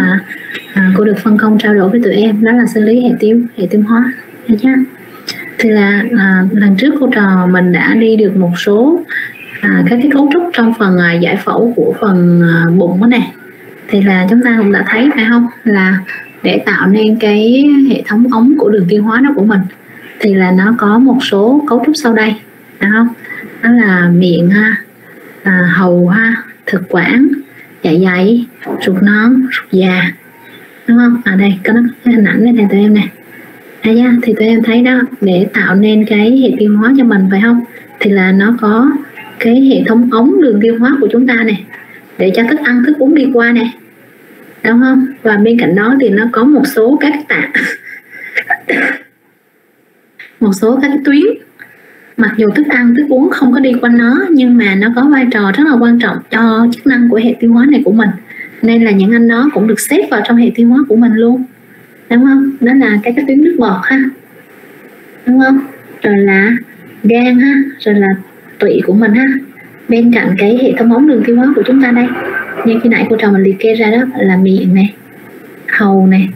mà à, cô được phân công trao đổi với tụi em đó là xử lý hệ tiêu hệ tiêu hóa nhé thì là à, lần trước cô trò mình đã đi được một số à, các cái cấu trúc trong phần à, giải phẫu của phần à, bụng đó nè. Thì là chúng ta cũng đã thấy phải không? Là để tạo nên cái hệ thống ống của đường tiêu hóa đó của mình thì là nó có một số cấu trúc sau đây phải không? Đó là miệng ha à, hầu ha thực quản dạ dày ruột non ruột già đúng không? Ở đây có cái hình ảnh đây này tụi em nè. À, yeah, thì tụi em thấy đó để tạo nên cái hệ tiêu hóa cho mình phải không? Thì là nó có cái hệ thống ống đường tiêu hóa của chúng ta này để cho thức ăn thức uống đi qua nè. Đúng không? Và bên cạnh đó thì nó có một số các tạng một số các tuyến mặc dù thức ăn, thức uống không có đi qua nó, nhưng mà nó có vai trò rất là quan trọng cho chức năng của hệ tiêu hóa này của mình. Nên là những anh đó cũng được xếp vào trong hệ tiêu hóa của mình luôn. Đúng không? Đó là cái cái tuyến nước bọt ha. Đúng không? Rồi là gan ha, rồi là tụy của mình ha. Bên cạnh cái hệ thống ống đường tiêu hóa của chúng ta đây, như khi nãy cô trò mình liệt kê ra đó là miệng này hầu này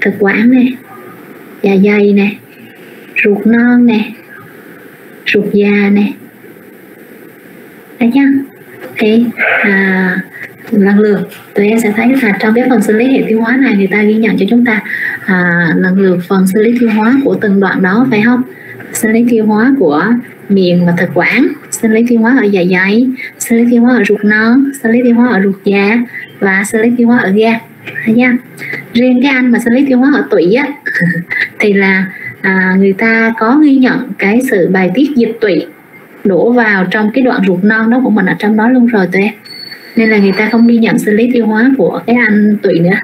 thực quản này dạ dày này ruột non này ruột già nè thấy nhá? thì à, lần lượt tụi em sẽ thấy là trong cái phần xử lý hệ tiêu hóa này người ta ghi nhận cho chúng ta à, lần lượt phần xử lý tiêu hóa của từng đoạn đó phải không xử lý tiêu hóa của miệng và thực quản xử lý tiêu hóa ở dạ dày xử lý tiêu hóa ở ruột non xử lý tiêu hóa ở ruột già và xử lý tiêu hóa ở gan thấy nhá? riêng cái anh mà xử lý tiêu hóa ở tủy á thì là à, người ta có ghi nhận cái sự bài tiết dịch tụy đổ vào trong cái đoạn ruột non đó của mình ở trong đó luôn rồi tụi em. Nên là người ta không ghi nhận xử lý tiêu hóa của cái anh tụy nữa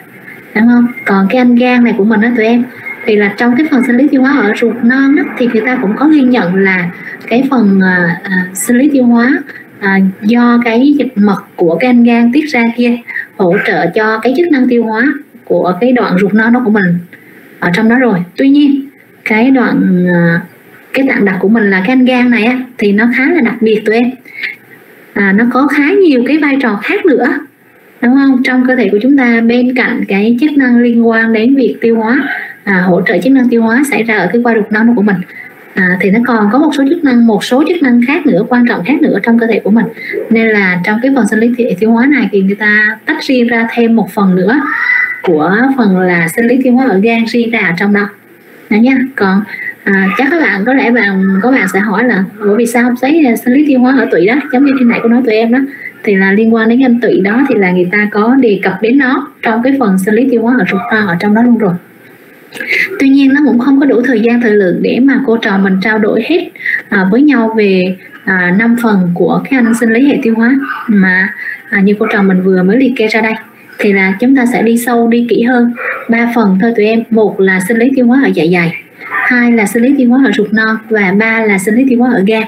đúng không? Còn cái anh gan này của mình đó tụi em thì là trong cái phần xử lý tiêu hóa ở ruột non đó, thì người ta cũng có ghi nhận là cái phần à, à, xử lý tiêu hóa à, do cái dịch mật của cái anh gan tiết ra kia hỗ trợ cho cái chức năng tiêu hóa của cái đoạn ruột non đó của mình ở trong đó rồi. Tuy nhiên cái đoạn ờ, cái tạng đặc của mình là cái anh gan này á, thì nó khá là đặc biệt tụi em. À, nó có khá nhiều cái vai trò khác nữa đúng không? Trong cơ thể của chúng ta bên cạnh cái chức năng liên quan đến việc tiêu hóa à, hỗ trợ chức năng tiêu hóa xảy ra ở cái qua ruột non của mình à, thì nó còn có một số chức năng một số chức năng khác nữa quan trọng khác nữa trong cơ thể của mình. Nên là trong cái phần sinh lý tiêu hóa này thì người ta tách riêng ra thêm một phần nữa của phần là sinh lý tiêu hóa ở gan riêng ra ở trong đó đó nha còn à, chắc các bạn có lẽ bạn có bạn sẽ hỏi là bởi vì sao không thấy sinh à, lý tiêu hóa ở tụy đó? Giống như trên này của nói tụi em đó. Thì là liên quan đến anh tụy đó thì là người ta có đề cập đến nó trong cái phần sinh lý tiêu hóa ở ruột non ở trong đó luôn rồi. Tuy nhiên nó cũng không có đủ thời gian thời lượng để mà cô trò mình trao đổi hết à, với nhau về à, 5 phần của cái anh sinh lý hệ tiêu hóa mà à, như cô trò mình vừa mới liệt kê ra đây thì là chúng ta sẽ đi sâu đi kỹ hơn. Ba phần thôi tụi em một là sinh lý tiêu hóa ở dạ dày hai là sinh lý tiêu hóa ở ruột non và ba là sinh lý tiêu hóa ở gan.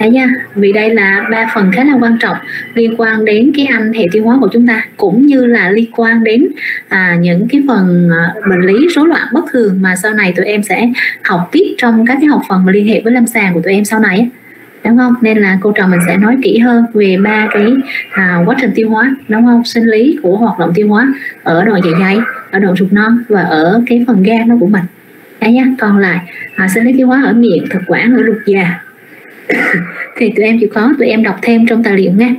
Đấy nha, vì đây là ba phần khá là quan trọng liên quan đến cái anh hệ tiêu hóa của chúng ta cũng như là liên quan đến à, những cái phần à, bệnh lý rối loạn bất thường mà sau này tụi em sẽ học tiếp trong các cái học phần mà liên hệ với lâm sàng của tụi em sau này đúng không? Nên là cô trò mình sẽ nói kỹ hơn về ba cái à, quá trình tiêu hóa đúng không? Sinh lý của hoạt động tiêu hóa ở đoạn dạ dày ở đoạn ruột non và ở cái phần gan đó của mình. Đấy nhá còn lại à, sinh lý tiêu hóa ở miệng thực quản ở ruột già. Thì tụi em chịu khó tụi em đọc thêm trong tài liệu nha.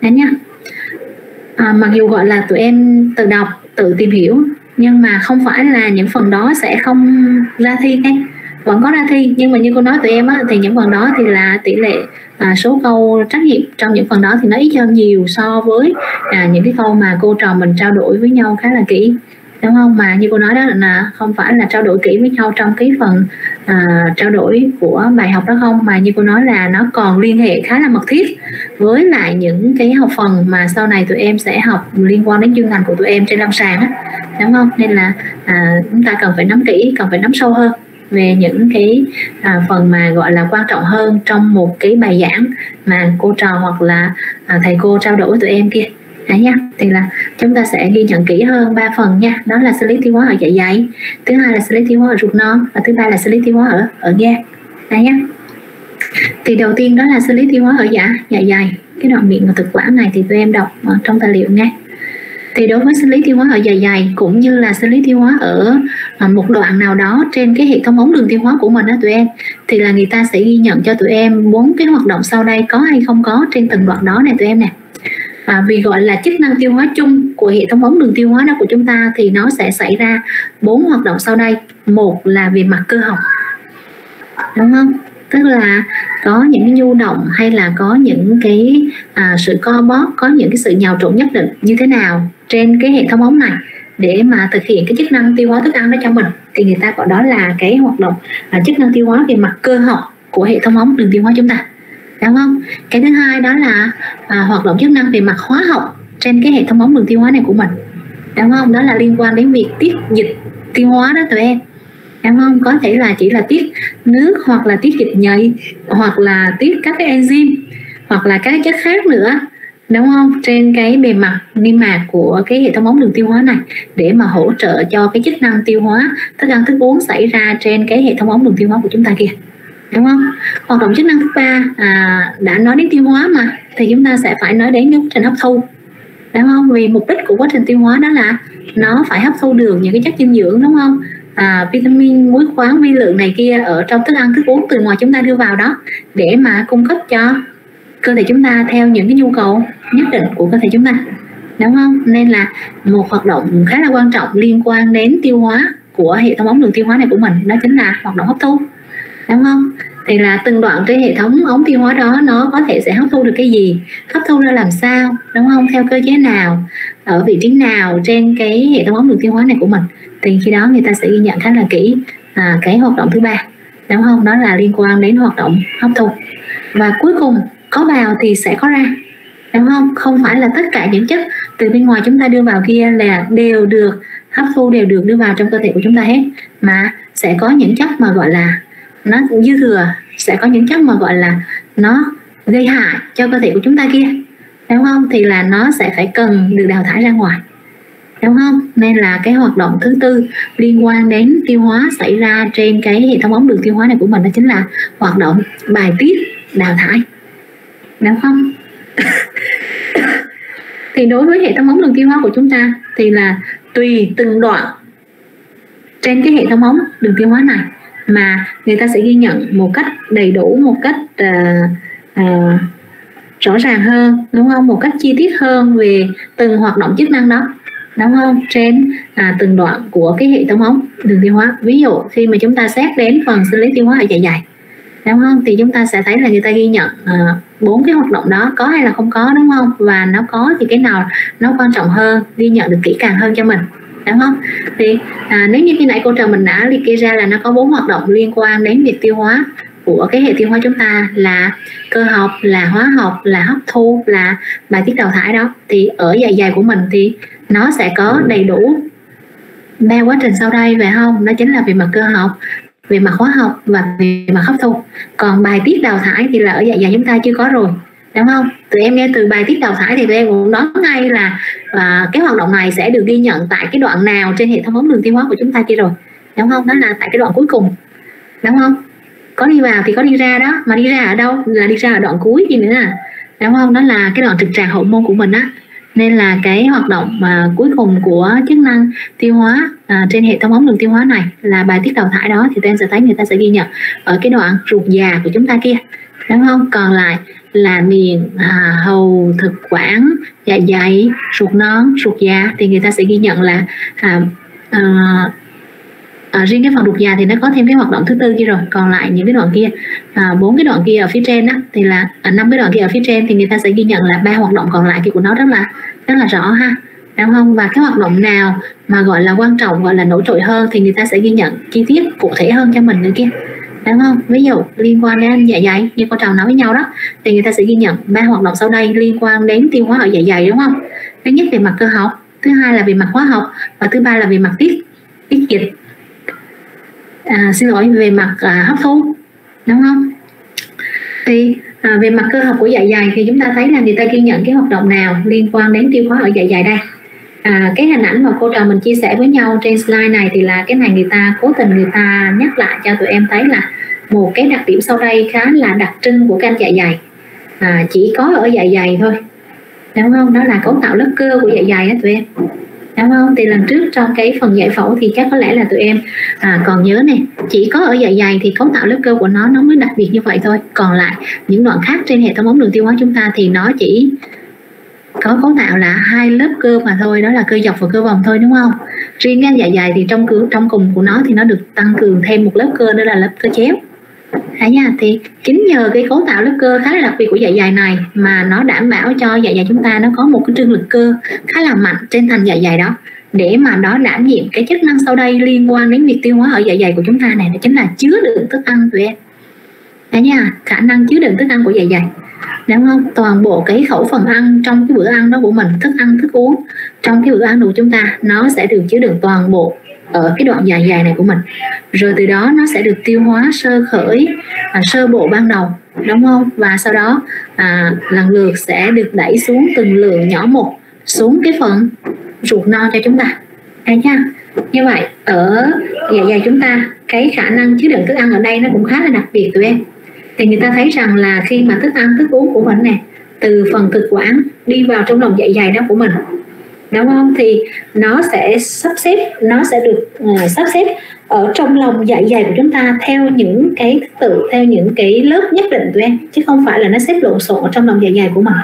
Đấy nhá à, mặc dù gọi là tụi em tự đọc tự tìm hiểu nhưng mà không phải là những phần đó sẽ không ra thi ngay vẫn có ra thi. Nhưng mà như cô nói tụi em á, thì những phần đó thì là tỷ lệ à, số câu trắc nghiệm trong những phần đó thì nó ít hơn nhiều so với à, những cái câu mà cô trò mình trao đổi với nhau khá là kỹ. Đúng không? Mà như cô nói đó là không phải là trao đổi kỹ với nhau trong cái phần à, trao đổi của bài học đó không. Mà như cô nói là nó còn liên hệ khá là mật thiết với lại những cái học phần mà sau này tụi em sẽ học liên quan đến chuyên ngành của tụi em trên lâm sàng á. Đúng không? Nên là à, chúng ta cần phải nắm kỹ cần phải nắm sâu hơn về những cái à, phần mà gọi là quan trọng hơn trong một cái bài giảng mà cô trò hoặc là à, thầy cô trao đổi với tụi em kia. Đấy nha, thì là chúng ta sẽ ghi nhận kỹ hơn ba phần nha. Đó là xử lý tiêu hóa ở dạ dày thứ hai là xử lý tiêu hóa ở ruột non và thứ ba là xử lý tiêu hóa ở ở gan. Đấy nhá. Thì đầu tiên đó là xử lý tiêu hóa ở dạ dạ dày. Cái đoạn miệng và thực quản này thì tụi em đọc trong tài liệu nghe thì đối với sinh lý tiêu hóa ở dạ dày cũng như là sinh lý tiêu hóa ở à, một đoạn nào đó trên cái hệ thống ống đường tiêu hóa của mình đó tụi em thì là người ta sẽ ghi nhận cho tụi em bốn cái hoạt động sau đây có hay không có trên từng đoạn đó này tụi em nè. À, vì gọi là chức năng tiêu hóa chung của hệ thống ống đường tiêu hóa đó của chúng ta thì nó sẽ xảy ra bốn hoạt động sau đây. Một là về mặt cơ học đúng không? Tức là có những cái nhu động hay là có những cái à, sự co bóp có những cái sự nhào trộn nhất định. Như thế nào? Trên cái hệ thống ống này để mà thực hiện cái chức năng tiêu hóa thức ăn đó cho mình. Thì người ta gọi đó là cái hoạt động là chức năng tiêu hóa về mặt cơ học của hệ thống ống đường tiêu hóa chúng ta. Đúng không? Cái thứ hai đó là à, hoạt động chức năng về mặt hóa học trên cái hệ thống ống đường tiêu hóa này của mình. Đúng không? Đó là liên quan đến việc tiết dịch tiêu hóa đó tụi em. Đúng không? Có thể là chỉ là tiết nước hoặc là tiết dịch nhầy hoặc là tiết các cái enzyme hoặc là các chất khác nữa đúng không? Trên cái bề mặt niêm mạc của cái hệ thống ống đường tiêu hóa này để mà hỗ trợ cho cái chức năng tiêu hóa thức ăn thức uống xảy ra trên cái hệ thống ống đường tiêu hóa của chúng ta kia đúng không? Hoạt động chức năng thứ ba à, đã nói đến tiêu hóa mà thì chúng ta sẽ phải nói đến cái quá trình hấp thu. Đúng không? Vì mục đích của quá trình tiêu hóa đó là nó phải hấp thu được những cái chất dinh dưỡng đúng không? À, vitamin muối khoáng vi lượng này kia ở trong thức ăn thức uống từ ngoài chúng ta đưa vào đó để mà cung cấp cho cơ thể chúng ta theo những cái nhu cầu nhất định của cơ thể chúng ta đúng không? Nên là một hoạt động khá là quan trọng liên quan đến tiêu hóa của hệ thống ống đường tiêu hóa này của mình đó chính là hoạt động hấp thu đúng không? Thì là từng đoạn cái hệ thống ống tiêu hóa đó nó có thể sẽ hấp thu được cái gì? Hấp thu ra làm sao đúng không? Theo cơ chế nào ở vị trí nào trên cái hệ thống ống đường tiêu hóa này của mình? Thì khi đó người ta sẽ ghi nhận khá là kỹ à, cái hoạt động thứ ba đúng không? Đó là liên quan đến hoạt động hấp thu. Và cuối cùng có vào thì sẽ có ra, đúng không? Không phải là tất cả những chất từ bên ngoài chúng ta đưa vào kia là đều được, hấp thu đều được đưa vào trong cơ thể của chúng ta hết, mà sẽ có những chất mà gọi là nó dư thừa, sẽ có những chất mà gọi là nó gây hại cho cơ thể của chúng ta kia, đúng không? Thì là nó sẽ phải cần được đào thải ra ngoài, đúng không? Nên là cái hoạt động thứ tư liên quan đến tiêu hóa xảy ra trên cái hệ thống ống đường tiêu hóa này của mình, đó chính là hoạt động bài tiết đào thải đúng không thì đối với hệ thống ống đường tiêu hóa của chúng ta thì là tùy từng đoạn trên cái hệ thống ống đường tiêu hóa này mà người ta sẽ ghi nhận một cách đầy đủ một cách uh, uh, rõ ràng hơn đúng không? Một cách chi tiết hơn về từng hoạt động chức năng đó đúng không? Trên à, từng đoạn của cái hệ thống ống đường tiêu hóa. Ví dụ khi mà chúng ta xét đến phần sinh lý tiêu hóa ở dạ dày đúng không? Thì chúng ta sẽ thấy là người ta ghi nhận ờ, bốn uh, cái hoạt động đó có hay là không có đúng không? Và nó có thì cái nào nó quan trọng hơn ghi nhận được kỹ càng hơn cho mình đúng không? Thì à, nếu như khi nãy cô trò mình đã liệt kê ra là nó có bốn hoạt động liên quan đến việc tiêu hóa của cái hệ tiêu hóa chúng ta là cơ học là hóa học là hấp thu là bài tiết đào thải đó thì ở dạ dày của mình thì nó sẽ có đầy đủ ba quá trình sau đây phải không? Đó chính là về mặt cơ học về mặt hóa học và về mặt hấp thu. Còn bài tiết đào thải thì là ở dạ dày chúng ta chưa có rồi đúng không? Tụi em nghe từ bài tiết đào thải thì tụi em cũng đoán ngay là à, cái hoạt động này sẽ được ghi nhận tại cái đoạn nào trên hệ thống ống đường tiêu hóa của chúng ta kia rồi đúng không? Đó là tại cái đoạn cuối cùng đúng không? Có đi vào thì có đi ra đó mà đi ra ở đâu? Là đi ra ở đoạn cuối gì nữa à đúng không? Đó là cái đoạn trực tràng hậu môn của mình á nên là cái hoạt động mà cuối cùng của chức năng tiêu hóa à, trên hệ thống ống đường tiêu hóa này là bài tiết đào thải đó thì tụi em sẽ thấy người ta sẽ ghi nhận ở cái đoạn ruột già của chúng ta kia. Đúng không? Còn lại là miền à, hầu thực quản dạ dày ruột non ruột già thì người ta sẽ ghi nhận là à, à, à, riêng cái phần ruột già thì nó có thêm cái hoạt động thứ tư kia rồi còn lại những cái đoạn kia. Ờ, bốn à, cái đoạn kia ở phía trên á thì là à, năm à, cái đoạn kia ở phía trên thì người ta sẽ ghi nhận là ba hoạt động còn lại kia của nó rất là rất là rõ ha đúng không? Và cái hoạt động nào mà gọi là quan trọng gọi là nổi trội hơn thì người ta sẽ ghi nhận chi tiết cụ thể hơn cho mình nữa kia đúng không? Ví dụ liên quan đến dạ dày như cô trò nói với nhau đó thì người ta sẽ ghi nhận ba hoạt động sau đây liên quan đến tiêu hóa ở dạ dày đúng không? Thứ nhất về mặt cơ học thứ hai là về mặt hóa học và thứ ba là về mặt tiết tiết dịch à, xin lỗi về mặt à, hấp thu đúng không? Thì à, về mặt cơ học của dạ dày thì chúng ta thấy là người ta ghi nhận cái hoạt động nào liên quan đến tiêu hóa ở dạ dày đây? À, cái hình ảnh mà cô trò mình chia sẻ với nhau trên slide này thì là cái này người ta cố tình người ta nhắc lại cho tụi em thấy là một cái đặc điểm sau đây khá là đặc trưng của canh dạ dày. À, chỉ có ở dạ dày thôi đúng không? Đó là cấu tạo lớp cơ của dạ dày á tụi em đúng không thì lần trước trong cái phần giải phẫu thì chắc có lẽ là tụi em à, còn nhớ này chỉ có ở dạ dày thì cấu tạo lớp cơ của nó nó mới đặc biệt như vậy thôi. Còn lại những đoạn khác trên hệ thống ống đường tiêu hóa chúng ta thì nó chỉ có cấu tạo là hai lớp cơ mà thôi đó là cơ dọc và cơ vòng thôi đúng không? Riêng gan dạ dày thì trong trong cùng của nó thì nó được tăng cường thêm một lớp cơ đó là lớp cơ chéo. Đấy nha, thì chính nhờ cái cấu tạo lớp cơ khá là đặc biệt của dạ dày này mà nó đảm bảo cho dạ dày chúng ta nó có một cái trương lực cơ khá là mạnh trên thành dạ dày đó. Để mà nó đảm nhiệm cái chức năng sau đây liên quan đến việc tiêu hóa ở dạ dày của chúng ta này đó chính là chứa đựng thức ăn tụi em. Đấy nha, khả năng chứa đựng thức ăn của dạ dày. Đúng không? Toàn bộ cái khẩu phần ăn trong cái bữa ăn đó của mình thức ăn thức uống trong cái bữa ăn của chúng ta nó sẽ được chứa đựng toàn bộ ở cái đoạn dài dài này của mình. Rồi từ đó nó sẽ được tiêu hóa sơ khởi à, sơ bộ ban đầu đúng không? Và sau đó à, lần lượt sẽ được đẩy xuống từng lượng nhỏ một xuống cái phần ruột no cho chúng ta. Thấy nha. Như vậy ở dạ dày chúng ta cái khả năng chứa đựng thức ăn ở đây nó cũng khá là đặc biệt tụi em. Thì người ta thấy rằng là khi mà thức ăn thức uống của mình nè từ phần thực quản đi vào trong lòng dạ dày đó của mình đúng không? Thì nó sẽ sắp xếp nó sẽ được uh, sắp xếp ở trong lòng dạ dày của chúng ta theo những cái tự theo những cái lớp nhất định tụi em chứ không phải là nó xếp lộn xộn ở trong lòng dạ dày của mình.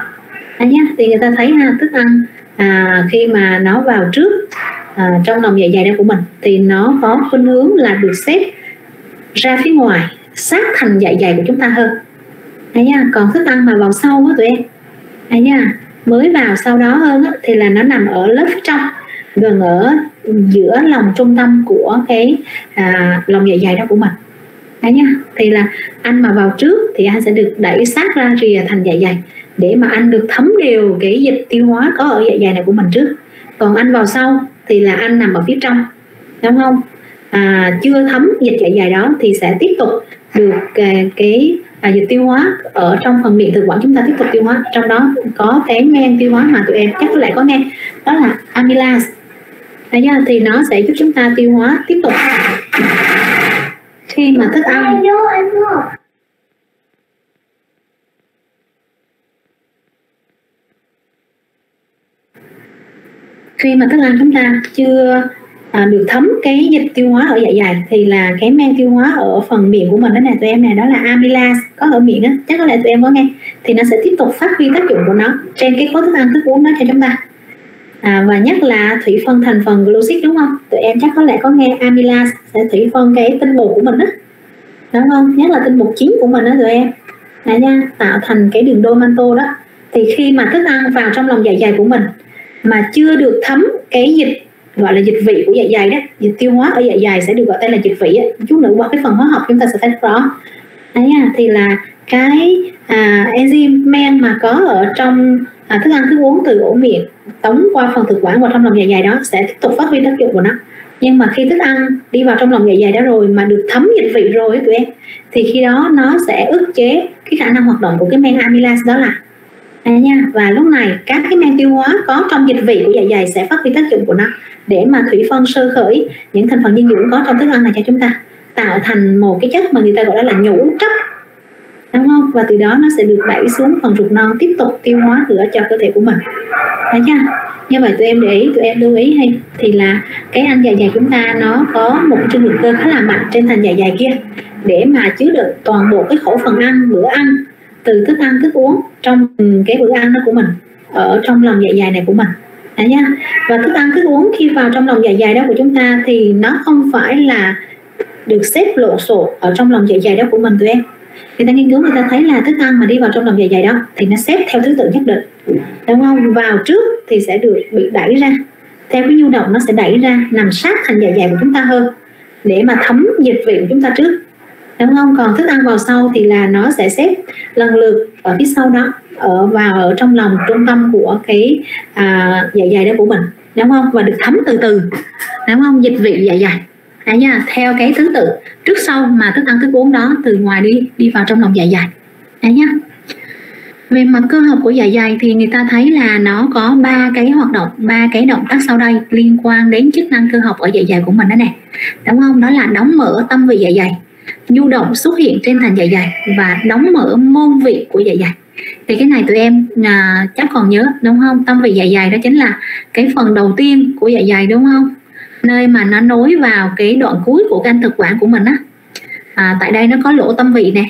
À nhá thì người ta thấy ha thức ăn à, khi mà nó vào trước à, trong lòng dạ dày đó của mình thì nó có khuynh hướng là được xếp ra phía ngoài sát thành dạ dày của chúng ta hơn. À nhá còn thức ăn mà vào sau á tụi em. À nhá mới vào sau đó hơn á, thì là nó nằm ở lớp trong gần ở giữa lòng trung tâm của cái à, lòng dạ dày đó của mình. Đấy nha. Thì là anh mà vào trước thì anh sẽ được đẩy sát ra rìa thành dạ dày để mà anh được thấm đều cái dịch tiêu hóa có ở dạ dày này của mình trước. Còn anh vào sau thì là anh nằm ở phía trong đúng không? À, chưa thấm dịch dạ dày đó thì sẽ tiếp tục được à, cái, cái à, dịch tiêu hóa ở trong phần miệng thực quản chúng ta tiếp tục tiêu hóa trong đó có cái men tiêu hóa mà tụi em chắc có lẽ có nghe đó là amylase Đấy chưa? thì nó sẽ giúp chúng ta tiêu hóa tiếp tục khi mà thức ăn khi mà thức ăn chúng ta chưa à, được thấm cái dịch tiêu hóa ở dạ dày thì là cái men tiêu hóa ở phần miệng của mình đó nè. Tụi em nè đó là amylase có ở miệng á. Chắc có lẽ tụi em có nghe. Thì nó sẽ tiếp tục phát huy tác dụng của nó trên cái khối thức ăn thức uống đó cho chúng ta. À, và nhất là thủy phân thành phần glucid đúng không? Tụi em chắc có lẽ có nghe amylase sẽ thủy phân cái tinh bột của mình đó đúng không? Nhất là tinh bột chính của mình đó tụi em. Là nha tạo thành cái đường đôi manto đó. Thì khi mà thức ăn vào trong lòng dạ dày của mình mà chưa được thấm cái dịch gọi là dịch vị của dạ dày đó. Dịch tiêu hóa ở dạ dày sẽ được gọi tên là dịch vị chút nữa qua cái phần hóa học chúng ta sẽ thấy rõ. Đấy nha thì là cái à, enzyme men mà có ở trong à, thức ăn thức uống từ ổ miệng tống qua phần thực quản vào trong lòng dạ dày đó sẽ tiếp tục phát huy tác dụng của nó. Nhưng mà khi thức ăn đi vào trong lòng dạ dày đó rồi mà được thấm dịch vị rồi tụi em thì khi đó nó sẽ ức chế cái khả năng hoạt động của cái men amylase đó là à nha và lúc này các cái men tiêu hóa có trong dịch vị của dạ dày sẽ phát huy tác dụng của nó để mà thủy phân sơ khởi, những thành phần dinh dưỡng có trong thức ăn này cho chúng ta, tạo thành một cái chất mà người ta gọi là nhũ chất đúng không? Và từ đó nó sẽ được đẩy xuống phần ruột non, tiếp tục tiêu hóa nữa cho cơ thể của mình. Thấy chưa? Như vậy tụi em để ý, tụi em lưu ý hay, thì là cái ăn dạ dày chúng ta, nó có một cái lượng cơ khá là mạnh trên thành dạ dày kia. Để mà chứa được toàn bộ cái khẩu phần ăn, bữa ăn, từ thức ăn, thức uống trong cái bữa ăn đó của mình, ở trong lòng dạ dày này của mình đấy nha. Và thức ăn, thức uống khi vào trong lòng dạ dày đó của chúng ta thì nó không phải là được xếp lộn xộn ở trong lòng dạ dày đó của mình tụi em. Người ta nghiên cứu, người ta thấy là thức ăn mà đi vào trong lòng dạ dày đó thì nó xếp theo thứ tự nhất định. Đúng không? Vào trước thì sẽ được bị đẩy ra. Theo cái nhu động nó sẽ đẩy ra, nằm sát thành dạ dày của chúng ta hơn để mà thấm dịch vị của chúng ta trước đúng không còn thức ăn vào sau thì là nó sẽ xếp lần lượt ở phía sau đó ở vào ở trong lòng trung tâm của cái à, dạ dày đó của mình đúng không và được thấm từ từ đúng không dịch vị dạ dày à, nha, theo cái thứ tự trước sau mà thức ăn thức uống đó từ ngoài đi đi vào trong lòng dạ dày. à, nhá. Về mặt cơ học của dạ dày thì người ta thấy là nó có ba cái hoạt động, ba cái động tác sau đây liên quan đến chức năng cơ học ở dạ dày của mình đó nè. Đúng không? Đó là đóng mở tâm vị dạ dày, nhu động xuất hiện trên thành dạ dày và đóng mở môn vị của dạ dày. Thì cái này tụi em à, chắc còn nhớ đúng không? Tâm vị dạ dày đó chính là cái phần đầu tiên của dạ dày đúng không? Nơi mà nó nối vào cái đoạn cuối của canh thực quản của mình á. À, tại đây nó có lỗ tâm vị nè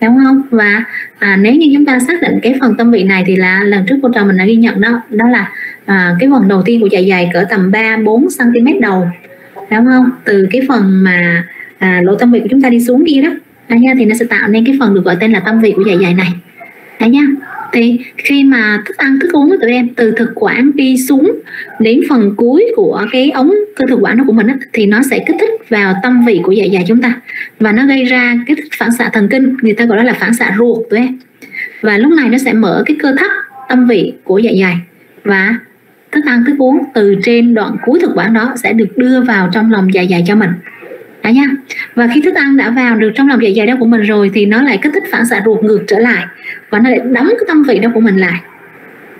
đúng không? Và à, nếu như chúng ta xác định cái phần tâm vị này thì là lần trước cô trò mình đã ghi nhận đó đó là à, cái phần đầu tiên của dạ dày cỡ tầm 3 4 cm đầu đúng không? Từ cái phần mà à, lỗ tâm vị của chúng ta đi xuống kia đó. Đó nha thì nó sẽ tạo nên cái phần được gọi tên là tâm vị của dạ dày này. Đấy nha thì khi mà thức ăn thức uống của tụi em từ thực quản đi xuống đến phần cuối của cái ống cơ thực quản đó của mình á, thì nó sẽ kích thích vào tâm vị của dạ dày chúng ta. Và nó gây ra cái phản xạ thần kinh người ta gọi đó là phản xạ ruột tụi em. Và lúc này nó sẽ mở cái cơ thắt tâm vị của dạ dày. Và thức ăn thức uống từ trên đoạn cuối thực quản đó sẽ được đưa vào trong lòng dạ dày cho mình đó nha. Và khi thức ăn đã vào được trong lòng dạ dày đó của mình rồi thì nó lại kích thích phản xạ ruột ngược trở lại và nó lại đóng cái tâm vị đó của mình lại.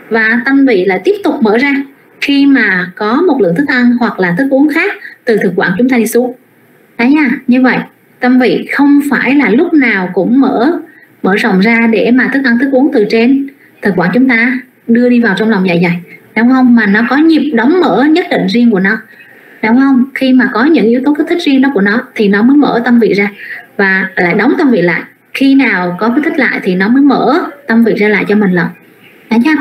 Và tâm vị lại tiếp tục mở ra khi mà có một lượng thức ăn hoặc là thức uống khác từ thực quản chúng ta đi xuống. Đấy nha, như vậy tâm vị không phải là lúc nào cũng mở mở rộng ra để mà thức ăn, thức uống từ trên thực quản chúng ta đưa đi vào trong lòng dạ dày, đúng không? Mà nó có nhịp đóng mở nhất định riêng của nó đúng không? Khi mà có những yếu tố kích thích riêng đó của nó thì nó mới mở tâm vị ra và lại đóng tâm vị lại. Khi nào có kích thích lại thì nó mới mở tâm vị ra lại cho mình lần. Đấy nha.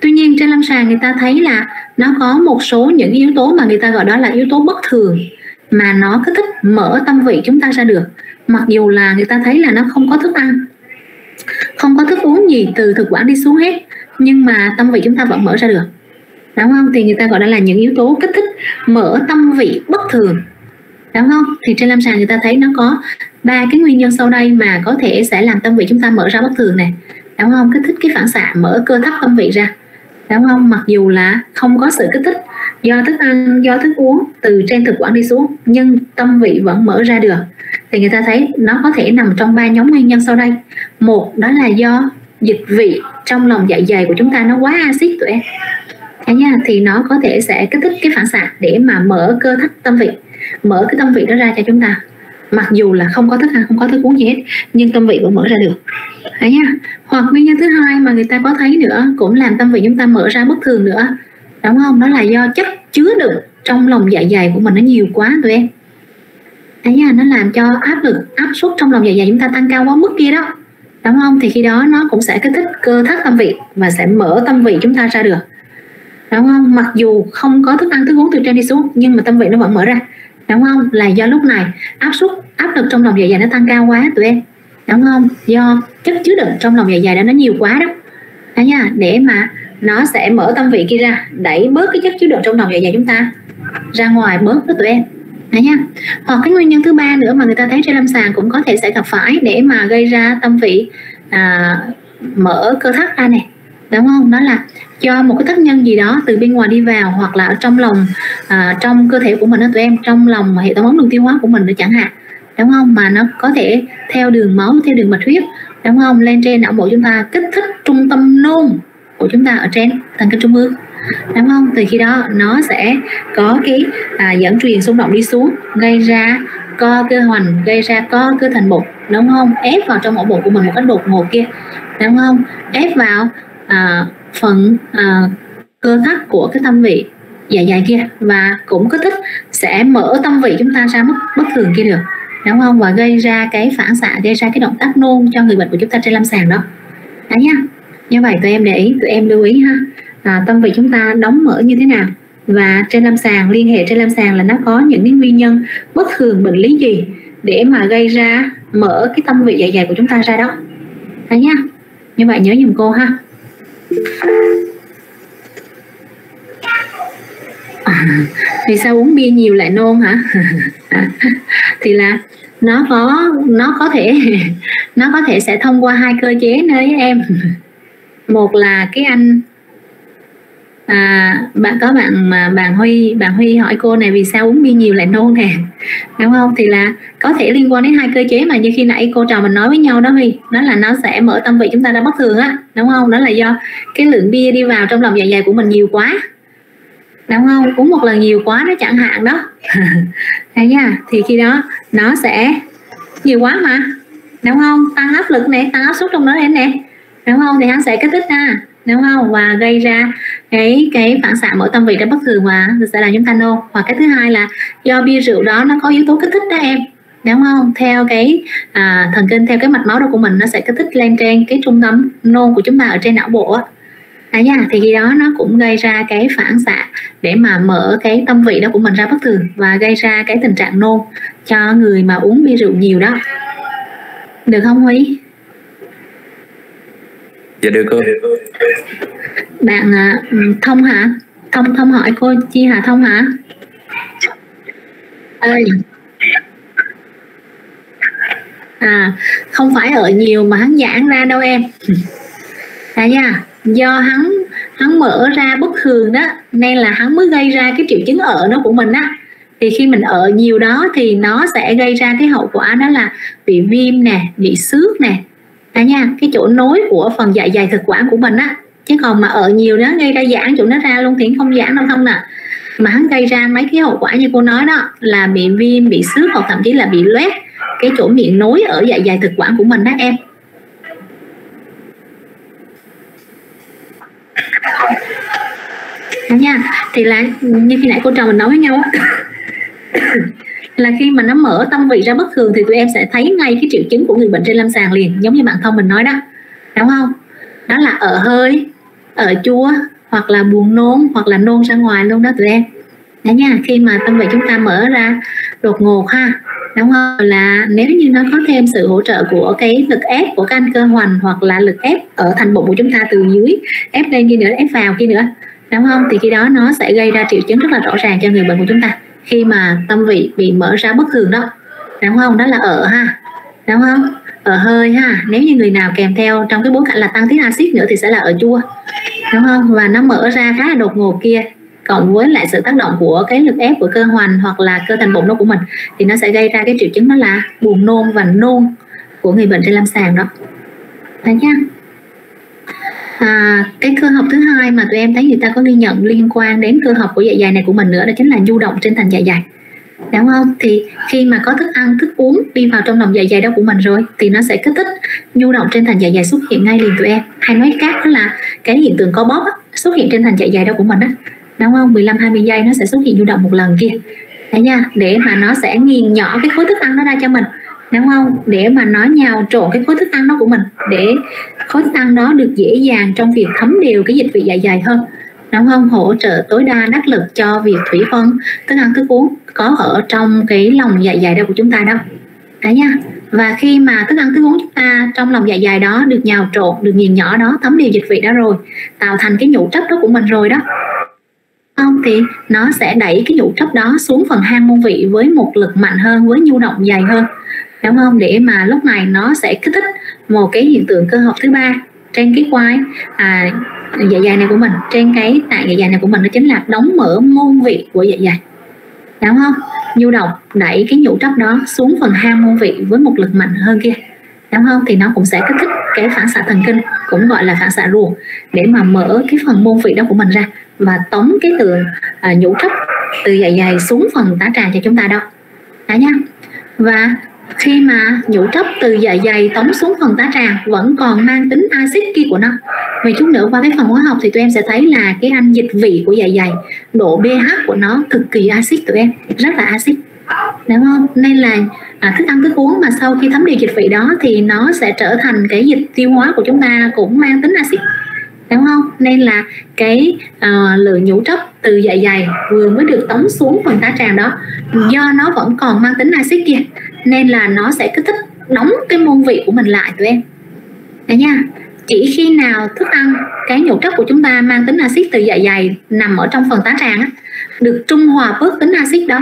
Tuy nhiên trên lâm sàng người ta thấy là nó có một số những yếu tố mà người ta gọi đó là yếu tố bất thường mà nó kích thích mở tâm vị chúng ta ra được. Mặc dù là người ta thấy là nó không có thức ăn, không có thức uống gì từ thực quản đi xuống hết, nhưng mà tâm vị chúng ta vẫn mở ra được đúng không? Thì người ta gọi đó là những yếu tố kích thích mở tâm vị bất thường. Đúng không? Thì trên lâm sàng người ta thấy nó có ba cái nguyên nhân sau đây mà có thể sẽ làm tâm vị chúng ta mở ra bất thường này. Đúng không? Kích thích cái phản xạ, mở cơ thấp tâm vị ra. Đúng không? Mặc dù là không có sự kích thích do thức ăn, do thức uống từ trên thực quản đi xuống, nhưng tâm vị vẫn mở ra được. Thì người ta thấy nó có thể nằm trong ba nhóm nguyên nhân sau đây. Một, đó là do dịch vị trong lòng dạ dày của chúng ta nó quá axit tụi em. Thế nha thì nó có thể sẽ kích thích cái phản xạ để mà mở cơ thắt tâm vị, mở cái tâm vị đó ra cho chúng ta. Mặc dù là không có thức ăn, không có thức uống gì hết, nhưng tâm vị vẫn mở ra được. Đấy nha hoặc nguyên nhân thứ hai mà người ta có thấy nữa, cũng làm tâm vị chúng ta mở ra bất thường nữa. Đúng không? Đó là do chất chứa đựng trong lòng dạ dày của mình nó nhiều quá, tụi em. Đấy nha nó làm cho áp lực, áp suất trong lòng dạ dày chúng ta tăng cao quá mức kia đó. Đúng không? Thì khi đó nó cũng sẽ kích thích cơ thắt tâm vị và sẽ mở tâm vị chúng ta ra được đúng không? Mặc dù không có thức ăn thức uống từ trên đi xuống nhưng mà tâm vị nó vẫn mở ra. Đúng không? Là do lúc này áp suất áp lực trong lòng dạ dày nó tăng cao quá tụi em. Đúng không? Do chất chứa đựng trong lòng dạ dày đó nó nhiều quá đó. Đó nha. Để mà nó sẽ mở tâm vị kia ra đẩy bớt cái chất chứa đựng trong lòng dạ dày chúng ta ra ngoài bớt đó tụi em. Đó nha. Hoặc cái nguyên nhân thứ ba nữa mà người ta thấy trên lâm sàng cũng có thể sẽ gặp phải để mà gây ra tâm vị à, mở cơ thắt ra này đúng không? Đó là do một cái tác nhân gì đó từ bên ngoài đi vào hoặc là ở trong lòng à, trong cơ thể của mình đó tụi em trong lòng hệ thống ống đường tiêu hóa của mình nữa chẳng hạn. Đúng không? Mà nó có thể theo đường máu theo đường mạch huyết. Đúng không? Lên trên não bộ chúng ta kích thích trung tâm nôn của chúng ta ở trên thần kinh trung ương. Đúng không? Từ khi đó nó sẽ có cái à, dẫn truyền xung động đi xuống gây ra co cơ hoành gây ra co cơ thành bột đúng không? Ép vào trong ổ bụng của mình một cách đột ngột kia. Đúng không? Ép vào à, phần à, cơ thắt của cái tâm vị dạ dày kia. Và cũng có thích sẽ mở tâm vị chúng ta ra mức bất thường kia được đúng không? Và gây ra cái phản xạ gây ra cái động tác nôn cho người bệnh của chúng ta trên lâm sàng đó. Đấy nha. Như vậy tụi em để ý tụi em lưu ý ha. À, tâm vị chúng ta đóng mở như thế nào? Và trên lâm sàng liên hệ trên lâm sàng là nó có những cái nguyên nhân bất thường bệnh lý gì để mà gây ra mở cái tâm vị dạ dày của chúng ta ra đó. Đấy nha. Như vậy nhớ giùm cô ha. À, vì sao uống bia nhiều lại nôn hả? Thì là nó có nó có thể, nó có thể sẽ thông qua hai cơ chế nơi em. Một là cái anh à, bạn có bạn mà bạn Huy bạn Huy hỏi cô này vì sao uống bia nhiều lại nôn nè. Đúng không? Thì là có thể liên quan đến hai cơ chế mà như khi nãy cô trò mình nói với nhau đó Huy. Đó là nó sẽ mở tâm vị chúng ta ra bất thường á. Đúng không? Đó là do cái lượng bia đi vào trong lòng dạ dày của mình nhiều quá. Đúng không? Uống một lần nhiều quá nó chẳng hạn đó. Thấy nha. Thì khi đó nó sẽ nhiều quá mà. Đúng không? Tăng áp lực nè tăng áp suất trong đó nè. Đúng không? Thì hắn sẽ kích thích ra đúng không? Và gây ra cái cái phản xạ mở tâm vị đó bất thường mà sẽ làm chúng ta nôn. Hoặc cái thứ hai là do bia rượu đó nó có yếu tố kích thích đó em. Đúng không? Theo cái à, thần kinh theo cái mạch máu đó của mình nó sẽ kích thích lên trên cái trung tâm nôn của chúng ta ở trên não bộ á. À nha thì khi đó nó cũng gây ra cái phản xạ để mà mở cái tâm vị đó của mình ra bất thường và gây ra cái tình trạng nôn cho người mà uống bia rượu nhiều đó. Được không Huy? Dạ được cô. Bạn à, Thông hả? Thông Thông hỏi cô Chi Hà Thông hả? Ơi. À, không phải ở nhiều mà hắn giãn ra đâu em. À nha, do hắn hắn mở ra bất thường đó nên là hắn mới gây ra cái triệu chứng ở nó của mình á thì khi mình ở nhiều đó thì nó sẽ gây ra cái hậu quả đó là bị viêm nè bị xước nè à nha cái chỗ nối của phần dạ dày thực quản của mình á, chứ còn mà ở nhiều nó gây ra giãn chỗ nó ra luôn thì không giãn đâu không nè. Mà hắn gây ra mấy cái hậu quả như cô nói đó, là bị viêm, bị xước hoặc thậm chí là bị loét cái chỗ miệng nối ở dạ dày thực quản của mình đó em. Đó nha thì là như khi nãy cô trò mình nói với nhau là khi mà nó mở tâm vị ra bất thường thì tụi em sẽ thấy ngay cái triệu chứng của người bệnh trên lâm sàng liền, giống như bạn thông mình nói đó. Đúng không? Đó là ở hơi, ở chua, hoặc là buồn nôn, hoặc là nôn ra ngoài luôn đó tụi em. Đó nha, khi mà tâm vị chúng ta mở ra đột ngột ha. Đúng không? Là nếu như nó có thêm sự hỗ trợ của cái lực ép của can cơ hoành hoặc là lực ép ở thành bụng của chúng ta từ dưới, ép lên kia nữa, ép vào kia nữa. Đúng không? Thì khi đó nó sẽ gây ra triệu chứng rất là rõ ràng cho người bệnh của chúng ta khi mà tâm vị bị mở ra bất thường đó. Đúng không? Đó là ở ha. Đúng không? Ở hơi ha. Nếu như người nào kèm theo trong cái bối cảnh là tăng tiết axit nữa thì sẽ là ở chua. Đúng không? Và nó mở ra khá là đột ngột kia. Cộng với lại sự tác động của cái lực ép của cơ hoành hoặc là cơ thành bụng nó của mình thì nó sẽ gây ra cái triệu chứng đó là buồn nôn và nôn của người bệnh trên lâm sàng đó. Thấy nhá à, cái cơ học thứ hai mà tụi em thấy người ta có ghi nhận liên quan đến cơ học của dạ dày này của mình nữa đó chính là nhu động trên thành dạ dày. Đúng không? Thì khi mà có thức ăn thức uống đi vào trong lòng dạ dày đó của mình rồi thì nó sẽ kích thích nhu động trên thành dạ dày xuất hiện ngay liền tụi em. Hay nói khác đó là cái hiện tượng có bóp á, xuất hiện trên thành dạ dày đó của mình á. Đúng không? 15 20 giây nó sẽ xuất hiện nhu động một lần kia. Đấy nha để mà nó sẽ nghiền nhỏ cái khối thức ăn nó ra cho mình đúng không? Để mà nó nhào trộn cái khối thức ăn đó của mình. Để khối thức ăn đó được dễ dàng trong việc thấm đều cái dịch vị dạ dày hơn. Đúng không? Hỗ trợ tối đa đắc lực cho việc thủy phân, thức ăn, thức uống có ở trong cái lòng dạ dày đó của chúng ta đâu. Đấy nha. Và khi mà thức ăn, thức uống chúng ta trong lòng dạ dày đó được nhào trộn, được nghiền nhỏ đó, thấm đều dịch vị đó rồi, tạo thành cái nhũ chất đó của mình rồi đó. Không thì nó sẽ đẩy cái nhũ chất đó xuống phần hang môn vị với một lực mạnh hơn, với nhu động dày hơn đúng không? Để mà lúc này nó sẽ kích thích một cái hiện tượng cơ học thứ ba trên cái quai à, dạ dày này của mình trên cái tại dạ dày này của mình nó chính là đóng mở môn vị của dạ dày. Đúng không? Nhu động đẩy cái nhũ tróc đó xuống phần hang môn vị với một lực mạnh hơn kia. Đúng không? Thì nó cũng sẽ kích thích cái phản xạ thần kinh cũng gọi là phản xạ ruột để mà mở cái phần môn vị đó của mình ra và tống cái từ à, nhũ tróc từ dạ dày xuống phần tá tràng cho chúng ta đâu đó nhá và khi mà nhũ trấp từ dạ dày tống xuống phần tá tràng vẫn còn mang tính axit kia của nó. Vì chút nữa qua cái phần hóa học thì tụi em sẽ thấy là cái anh dịch vị của dạ dày độ pH của nó cực kỳ axit tụi em rất là axit. Đúng không? Nên là à, thức ăn thức uống mà sau khi thấm điều dịch vị đó thì nó sẽ trở thành cái dịch tiêu hóa của chúng ta cũng mang tính axit. Đúng không? Nên là cái uh, lượng nhũ trấp từ dạ dày vừa mới được tống xuống phần tá tràng đó do nó vẫn còn mang tính axit kia nên là nó sẽ kích thích đóng cái môn vị của mình lại tụi em. Đấy nha. Chỉ khi nào thức ăn cái nhũ chất của chúng ta mang tính axit từ dạ dày nằm ở trong phần tá tràng á, được trung hòa bớt tính axit đó.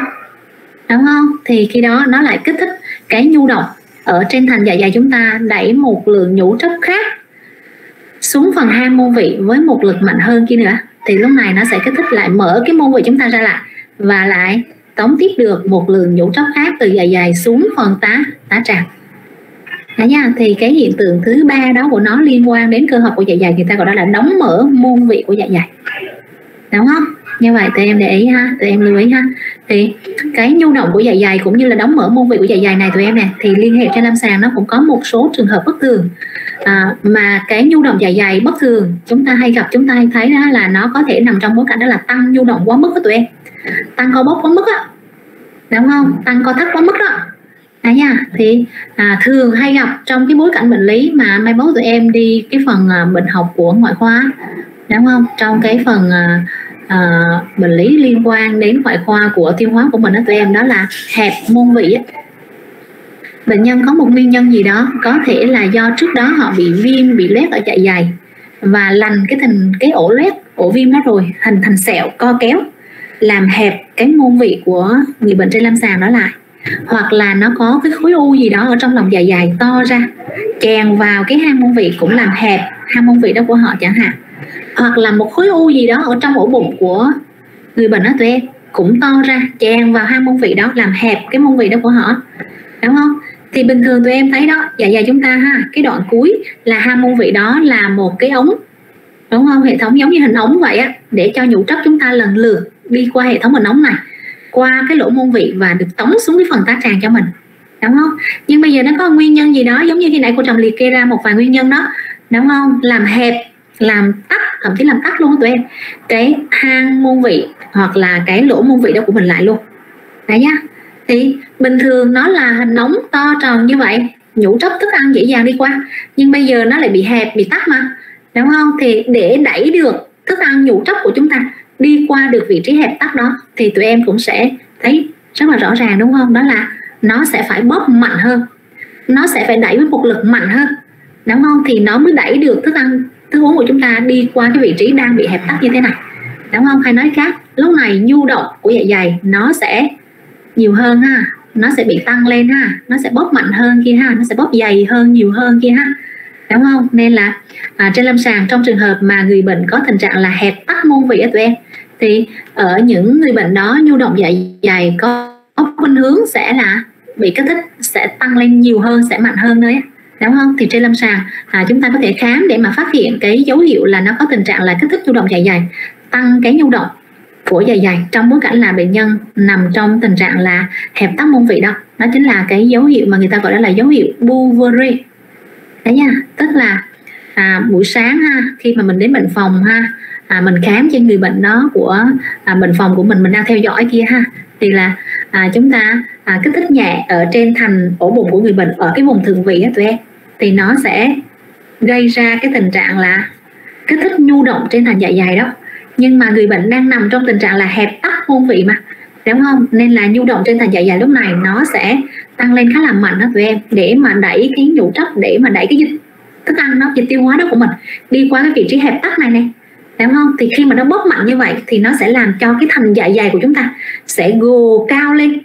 Đúng không? Thì khi đó nó lại kích thích cái nhu động ở trên thành dạ dày chúng ta đẩy một lượng nhũ chất khác xuống phần hang môn vị với một lực mạnh hơn kia nữa. Thì lúc này nó sẽ kích thích lại mở cái môn vị chúng ta ra lại và lại tống tiếp được một lượng nhũ tróc khác từ dạ dày xuống phần tá tá tràng. Đấy nha, thì cái hiện tượng thứ ba đó của nó liên quan đến cơ học của dạ dày người ta gọi đó là đóng mở môn vị của dạ dày. Đúng không? Như vậy tụi em để ý ha tụi em lưu ý ha. Thì cái nhu động của dạ dày cũng như là đóng mở môn vị của dạ dày này tụi em nè thì liên hệ trên lâm sàng nó cũng có một số trường hợp bất thường. À, mà cái nhu động dạ dày bất thường chúng ta hay gặp chúng ta hay thấy đó là nó có thể nằm trong bối cảnh đó là tăng nhu động quá mức của tụi em. Tăng co bóp quá mức á đúng không? Tăng co thắt quá mức đó. Đấy nha, thì à, thường hay gặp trong cái bối cảnh bệnh lý mà mai mốt tụi em đi cái phần à, bệnh học của ngoại khoa đúng không? Trong cái phần à, à, bệnh lý liên quan đến ngoại khoa của tiêu hóa của mình đó tụi em đó là hẹp môn vị. Bệnh nhân có một nguyên nhân gì đó có thể là do trước đó họ bị viêm bị loét ở dạ dày và lành cái thành cái ổ loét ổ viêm đó rồi hình thành sẹo co kéo làm hẹp cái môn vị của người bệnh trên lâm sàng đó lại hoặc là nó có cái khối u gì đó ở trong lòng dạ dày to ra chèn vào cái hang môn vị cũng làm hẹp hang môn vị đó của họ chẳng hạn hoặc là một khối u gì đó ở trong ổ bụng của người bệnh đó, tụi em cũng to ra tràn vào hai môn vị đó, làm hẹp cái môn vị đó của họ. Đúng không? Thì bình thường tụi em thấy đó dạ dày chúng ta ha, cái đoạn cuối là hai môn vị đó là một cái ống, đúng không? Hệ thống giống như hình ống vậy á, để cho nhũ trấp chúng ta lần lượt đi qua hệ thống hình ống này, qua cái lỗ môn vị và được tống xuống cái phần tá tràng cho mình. Đúng không? Nhưng bây giờ nó có nguyên nhân gì đó, giống như khi nãy cô trầm liệt kê ra một vài nguyên nhân đó. Đúng không? Làm hẹp làm tắt, thậm chí làm tắt luôn tụi em. Cái hang môn vị hoặc là cái lỗ môn vị đó của mình lại luôn. Đấy nhá. Thì bình thường nó là hình nóng to tròn như vậy, nhũ chốc thức ăn dễ dàng đi qua, nhưng bây giờ nó lại bị hẹp, bị tắt mà. Đúng không? Thì để đẩy được thức ăn nhũ chốc của chúng ta đi qua được vị trí hẹp tắc đó, thì tụi em cũng sẽ thấy rất là rõ ràng, đúng không? Đó là nó sẽ phải bóp mạnh hơn. Nó sẽ phải đẩy với một lực mạnh hơn. Đúng không? Thì nó mới đẩy được thức ăn thức uống của chúng ta đi qua cái vị trí đang bị hẹp tắc như thế này. Đúng không? Hay nói khác lúc này nhu động của dạ dày nó sẽ nhiều hơn ha. Nó sẽ bị tăng lên ha. Nó sẽ bóp mạnh hơn kia ha. Nó sẽ bóp dày hơn nhiều hơn kia ha. Đúng không? Nên là à, trên lâm sàng trong trường hợp mà người bệnh có tình trạng là hẹp tắc môn vị á tụi em thì ở những người bệnh đó nhu động dạ dày có, có khuynh hướng sẽ là bị kích thích sẽ tăng lên nhiều hơn sẽ mạnh hơn đấy đúng không thì trên lâm sàng à, chúng ta có thể khám để mà phát hiện cái dấu hiệu là nó có tình trạng là kích thích nhu động dạ dày tăng cái nhu động của dạ dày trong bối cảnh là bệnh nhân nằm trong tình trạng là hẹp tắc môn vị đó. Đó chính là cái dấu hiệu mà người ta gọi đó là dấu hiệu Bouveret đấy nha tức là à, buổi sáng ha khi mà mình đến bệnh phòng ha à, mình khám trên người bệnh đó của à, bệnh phòng của mình mình đang theo dõi kia ha thì là à, chúng ta à, kích thích nhẹ ở trên thành ổ bụng của người bệnh ở cái vùng thượng vị á tụi em thì nó sẽ gây ra cái tình trạng là kích thích nhu động trên thành dạ dày đó. Nhưng mà người bệnh đang nằm trong tình trạng là hẹp tắc môn vị mà, đúng không? Nên là nhu động trên thành dạ dày lúc này nó sẽ tăng lên khá là mạnh đó tụi em, để mà đẩy cái nhũ tróc để mà đẩy cái dịch thức ăn nó, dịch tiêu hóa đó của mình đi qua cái vị trí hẹp tắc này này, đúng không? Thì khi mà nó bóp mạnh như vậy thì nó sẽ làm cho cái thành dạ dày của chúng ta sẽ gồ cao lên,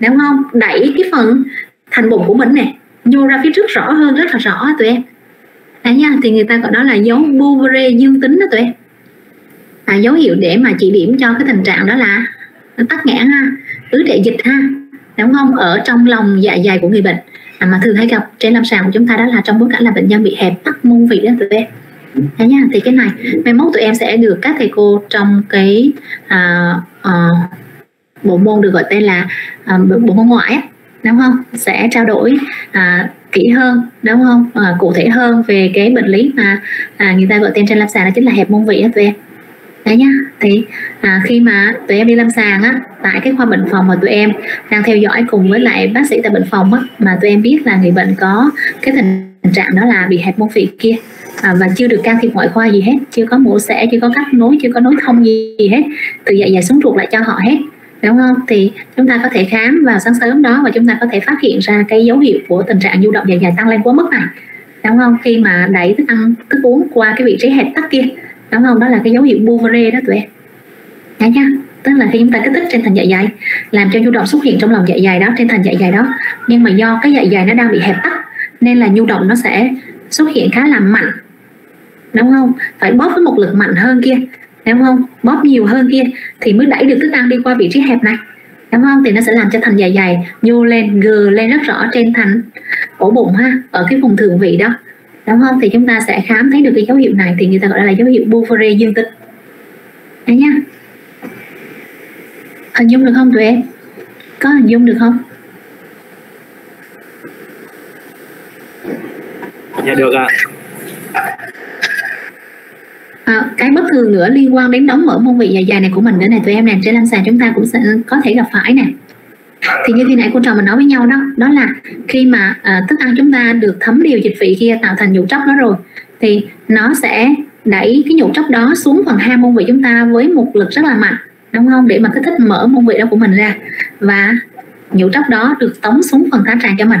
đúng không? Đẩy cái phần thành bụng của mình này nhô ra phía trước rõ hơn rất là rõ tụi em. Đấy nha, thì người ta gọi đó là dấu Bouvre dương tính đó tụi em. À, dấu hiệu để mà chỉ điểm cho cái tình trạng đó là nó tắc nghẽn ha ứ đệ dịch ha đúng không? Ở trong lòng dạ dày của người bệnh. À, mà thường hay gặp trên lâm sàng của chúng ta đó là trong bối cảnh là bệnh nhân bị hẹp tắc môn vị đó tụi em. Đấy nha, thì cái này mai mốt tụi em sẽ được các thầy cô trong cái à, à, bộ môn được gọi tên là à, bộ môn ngoại ấy, đúng không? Sẽ trao đổi à, kỹ hơn đúng không? À, cụ thể hơn về cái bệnh lý mà à, người ta gọi tên trên lâm sàng đó chính là hẹp môn vị á tụi em đấy nhá thì à, khi mà tụi em đi lâm sàng á tại cái khoa bệnh phòng mà tụi em đang theo dõi cùng với lại bác sĩ tại bệnh phòng á mà tụi em biết là người bệnh có cái tình trạng đó là bị hẹp môn vị kia à, và chưa được can thiệp ngoại khoa gì hết chưa có mổ xẻ chưa có cắt nối chưa có nối thông gì, gì hết từ dạ dày xuống ruột lại cho họ hết đúng không? Thì chúng ta có thể khám vào sáng sớm đó và chúng ta có thể phát hiện ra cái dấu hiệu của tình trạng nhu động dạ dày tăng lên quá mức này. Đúng không? Khi mà đẩy thức ăn, thức uống qua cái vị trí hẹp tắc kia. Đúng không? Đó là cái dấu hiệu Bouveret đó tụi em. Nhá nha tức là khi chúng ta kích thích trên thành dạ dày, làm cho nhu động xuất hiện trong lòng dạ dày đó, trên thành dạ dày đó. Nhưng mà do cái dạ dày nó đang bị hẹp tắc, nên là nhu động nó sẽ xuất hiện khá là mạnh. Đúng không? Phải bóp với một lực mạnh hơn kia đúng không? Bóp nhiều hơn kia thì mới đẩy được thức ăn đi qua vị trí hẹp này. Đúng không? Thì nó sẽ làm cho thành dạ dày nhô lên gừ lên rất rõ trên thành ổ bụng ha ở cái vùng thượng vị đó. Đúng không? Thì chúng ta sẽ khám thấy được cái dấu hiệu này thì người ta gọi là dấu hiệu Bouveret dương tính. Đấy nhá hình dung được không tụi em? Có hình dung được không? Dạ được ạ. à, Ờ, cái bất thường nữa liên quan đến đóng mở môn vị dạ dày này của mình nữa này tụi em nè trên lâm sàng chúng ta cũng sẽ có thể gặp phải nè. Thì như khi nãy cô trò mình nói với nhau đó đó là khi mà à, thức ăn chúng ta được thấm điều dịch vị kia tạo thành nhũ tróc đó rồi thì nó sẽ đẩy cái nhũ tróc đó xuống phần hai môn vị chúng ta với một lực rất là mạnh đúng không? Để mà kích thích mở môn vị đó của mình ra. Và nhũ tróc đó được tống xuống phần tá tràng cho mình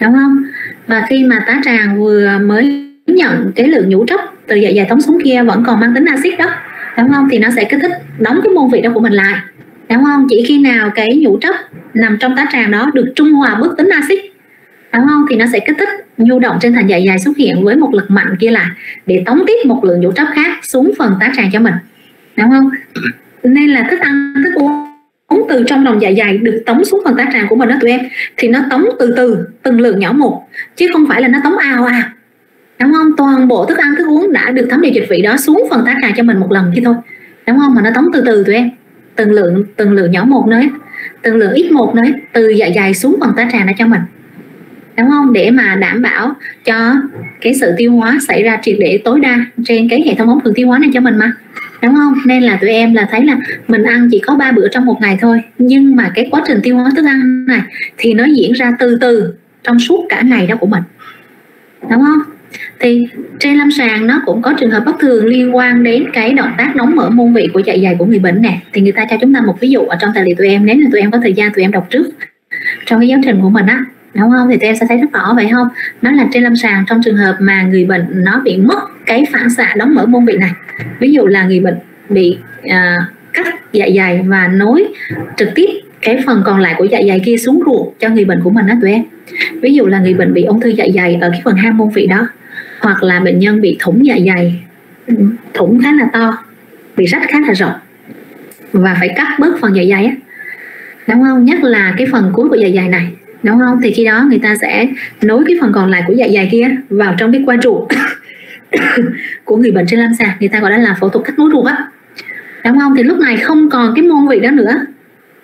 đúng không? Và khi mà tá tràng vừa mới nhận cái lượng nhũ tróc từ dạ dày tống xuống kia vẫn còn mang tính axit đó. Đúng không? Thì nó sẽ kích thích, đóng cái môn vị đó của mình lại. Đúng không? Chỉ khi nào cái nhũ tróc nằm trong tá tràng đó được trung hòa bước tính axit, đúng không? Thì nó sẽ kích thích nhu động trên thành dạ dày xuất hiện với một lực mạnh kia lại để tống tiếp một lượng nhũ tróc khác xuống phần tá tràng cho mình. Đúng không? Nên là thức ăn, thức uống từ trong lòng dạ dày được tống xuống phần tá tràng của mình đó tụi em. Thì nó tống từ từ từng lượng nhỏ một, chứ không phải là nó tống ao à đúng không? Toàn bộ thức ăn, thức uống đã được thấm điều dịch vị đó xuống phần tá tràng cho mình một lần kia thôi. Đúng không? Mà nó tống từ từ tụi em. Từng lượng từng lượng nhỏ một nữa từng lượng ít một nữa từ dạ dày xuống phần tá tràng đó cho mình. Đúng không? Để mà đảm bảo cho cái sự tiêu hóa xảy ra triệt để tối đa trên cái hệ thống ống đường tiêu hóa này cho mình mà. Đúng không? Nên là tụi em là thấy là mình ăn chỉ có 3 bữa trong một ngày thôi. Nhưng mà cái quá trình tiêu hóa thức ăn này thì nó diễn ra từ từ trong suốt cả ngày đó của mình. Đúng không? Thì trên lâm sàng nó cũng có trường hợp bất thường liên quan đến cái động tác nóng mở môn vị của dạ dày của người bệnh nè. Thì người ta cho chúng ta một ví dụ ở trong tài liệu tụi em. Nếu như tụi em có thời gian tụi em đọc trước trong cái giáo trình của mình á đúng không? Thì tụi em sẽ thấy rất rõ vậy không? Nó là trên lâm sàng trong trường hợp mà người bệnh nó bị mất cái phản xạ đóng mở môn vị này. Ví dụ là người bệnh bị à, cắt dạ dày và nối trực tiếp cái phần còn lại của dạ dày kia xuống ruột cho người bệnh của mình đó tụi em. Ví dụ là người bệnh bị ung thư dạ dày ở cái phần ham môn vị đó hoặc là bệnh nhân bị thủng dạ dày, thủng khá là to, bị rách khá là rộng. Và phải cắt bớt phần dạ dày á, đúng không? Nhất là cái phần cuối của dạ dày này, đúng không? Thì khi đó người ta sẽ nối cái phần còn lại của dạ dày kia vào trong cái qua ruột của người bệnh trên lâm sàng, người ta gọi đó là phẫu thuật cắt nối ruột á. Đúng không? Thì lúc này không còn cái môn vị đó nữa,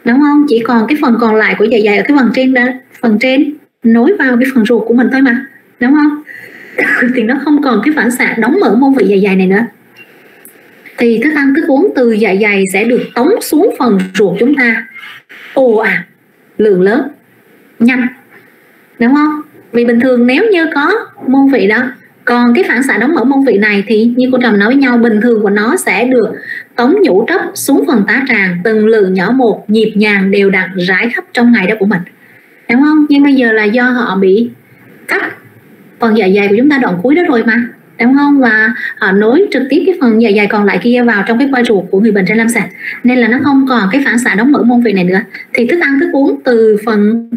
đúng không? Chỉ còn cái phần còn lại của dạ dày ở cái phần trên đó, phần trên nối vào cái phần ruột của mình thôi mà, đúng không? thì nó không còn cái phản xạ đóng mở môn vị dạ dày này nữa. Thì thức ăn, thức uống từ dạ dày sẽ được tống xuống phần ruột chúng ta. Ồ à lượng lớn, nhanh, đúng không? Vì bình thường nếu như có môn vị đó, còn cái phản xạ đóng mở môn vị này thì như cô trầm nói với nhau, bình thường của nó sẽ được tống nhũ trấp xuống phần tá tràng, từng lượng nhỏ một, nhịp nhàng đều đặn rải khắp trong ngày đó của mình. Đúng không? Nhưng bây giờ là do họ bị cắt phần dạ dày của chúng ta đoạn cuối đó rồi mà đúng không? Và họ nối trực tiếp cái phần dạ dày còn lại kia vào trong cái quai ruột của người bệnh trên lâm sàng. Nên là nó không còn cái phản xạ đóng mở môn vị này nữa. Thì thức ăn thức uống từ phần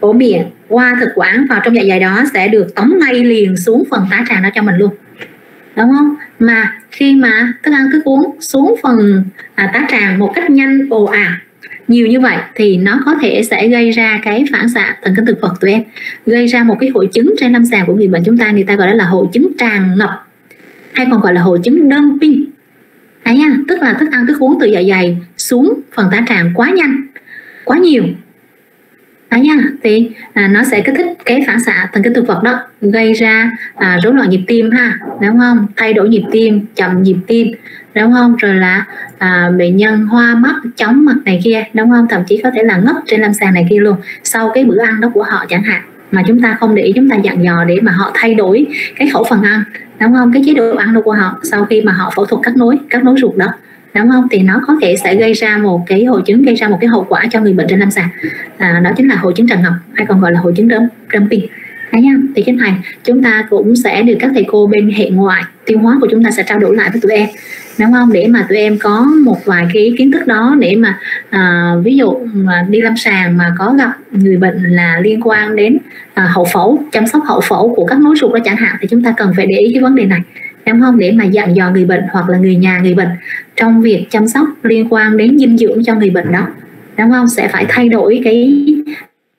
cổ miệng qua thực quản vào trong dạ dày đó sẽ được tống ngay liền xuống phần tá tràng đó cho mình luôn. Đúng không? Mà khi mà thức ăn thức uống xuống phần à, tá tràng một cách nhanh ồ ạt nhiều như vậy thì nó có thể sẽ gây ra cái phản xạ thần kinh thực vật tụi em. Gây ra một cái hội chứng trên lâm sàng của người bệnh chúng ta người ta gọi đó là hội chứng tràn ngập hay còn gọi là hội chứng đơn pin. Đấy nha, tức là thức ăn thức uống từ dạ dày xuống phần tá tràng quá nhanh quá nhiều. Đấy nha, thì à, nó sẽ kích thích cái phản xạ thần kinh thực vật đó gây ra à, rối loạn nhịp tim ha đúng không? Thay đổi nhịp tim chậm nhịp tim đúng không? Rồi là à, bệnh nhân hoa mắt chóng mặt này kia đúng không? Thậm chí có thể là ngất trên lâm sàng này kia luôn. Sau cái bữa ăn đó của họ chẳng hạn mà chúng ta không để ý chúng ta dặn dò để mà họ thay đổi cái khẩu phần ăn đúng không? Cái chế độ ăn đó của họ sau khi mà họ phẫu thuật cắt nối cắt nối ruột đó đúng không? Thì nó có thể sẽ gây ra một cái hội chứng gây ra một cái hậu quả cho người bệnh trên lâm sàng. À, đó chính là hội chứng tràn ngọc hay còn gọi là hội chứng đơm dumping Đấy nha, thì cái này chúng ta cũng sẽ được các thầy cô bên hệ ngoại tiêu hóa của chúng ta sẽ trao đổi lại với tụi em đúng không để mà tụi em có một vài cái kiến thức đó để mà à, ví dụ mà đi lâm sàng mà có gặp người bệnh là liên quan đến à, hậu phẫu chăm sóc hậu phẫu của các nối ruột đó chẳng hạn thì chúng ta cần phải để ý cái vấn đề này. Đúng không để mà dặn dò người bệnh hoặc là người nhà người bệnh trong việc chăm sóc liên quan đến dinh dưỡng cho người bệnh đó. Đúng không sẽ phải thay đổi cái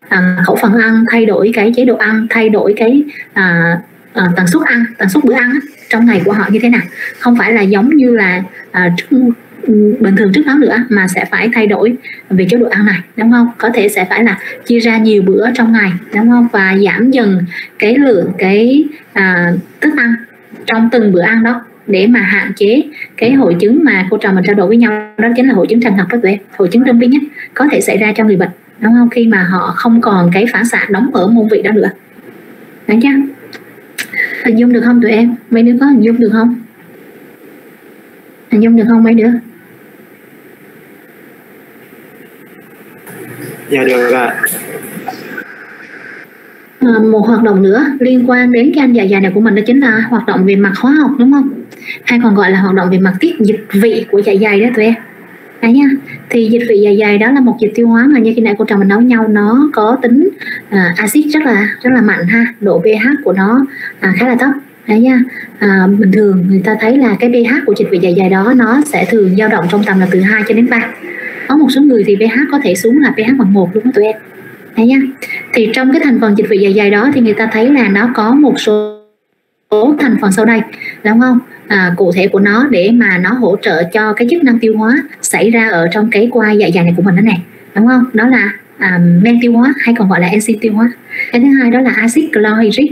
à, khẩu phần ăn thay đổi cái chế độ ăn thay đổi cái à, uh, tần suất ăn tần suất bữa ăn á, trong ngày của họ như thế nào? Không phải là giống như là uh, trước ừ, bình thường trước đó nữa mà sẽ phải thay đổi về chế độ ăn này đúng không? Có thể sẽ phải là chia ra nhiều bữa trong ngày đúng không? Và giảm dần cái lượng cái à, thức ăn trong từng bữa ăn đó để mà hạn chế cái hội chứng mà cô trò mình trao đổi với nhau đó chính là hội chứng tràn ngập các bạn hội chứng trương nhất có thể xảy ra cho người bệnh đúng không? Khi mà họ không còn cái phản xạ đóng ở môn vị đó nữa. Đúng chưa? Hình dung được không tụi em? Mấy đứa có hình dung được không? Hình dung được không mấy đứa? Dạ được ạ à, một hoạt động nữa liên quan đến cái anh dạ dày này của mình đó chính là hoạt động về mặt hóa học đúng không? Hay còn gọi là hoạt động về mặt tiết dịch vị của dạ dày đó tụi em đấy nha. Thì dịch vị dạ dày đó là một dịch tiêu hóa mà như khi nãy cô trò mình nói nhau nó có tính à, axit rất là rất là mạnh ha. Độ pH của nó à, khá là thấp. Đấy nha. À, bình thường người ta thấy là cái pH của dịch vị dạ dày đó nó sẽ thường dao động trong tầm là từ 2 cho đến 3 có một số người thì pH có thể xuống là pH bằng một luôn đó tụi em. Đấy nha. Thì trong cái thành phần dịch vị dạ dày đó thì người ta thấy là nó có một số thành phần sau đây đúng không? À, cụ thể của nó để mà nó hỗ trợ cho cái chức năng tiêu hóa xảy ra ở trong cái quai dạ dày này của mình đó nè đúng không? Đó là à, men tiêu hóa hay còn gọi là enzyme tiêu hóa. Cái thứ hai đó là axit chlorhydric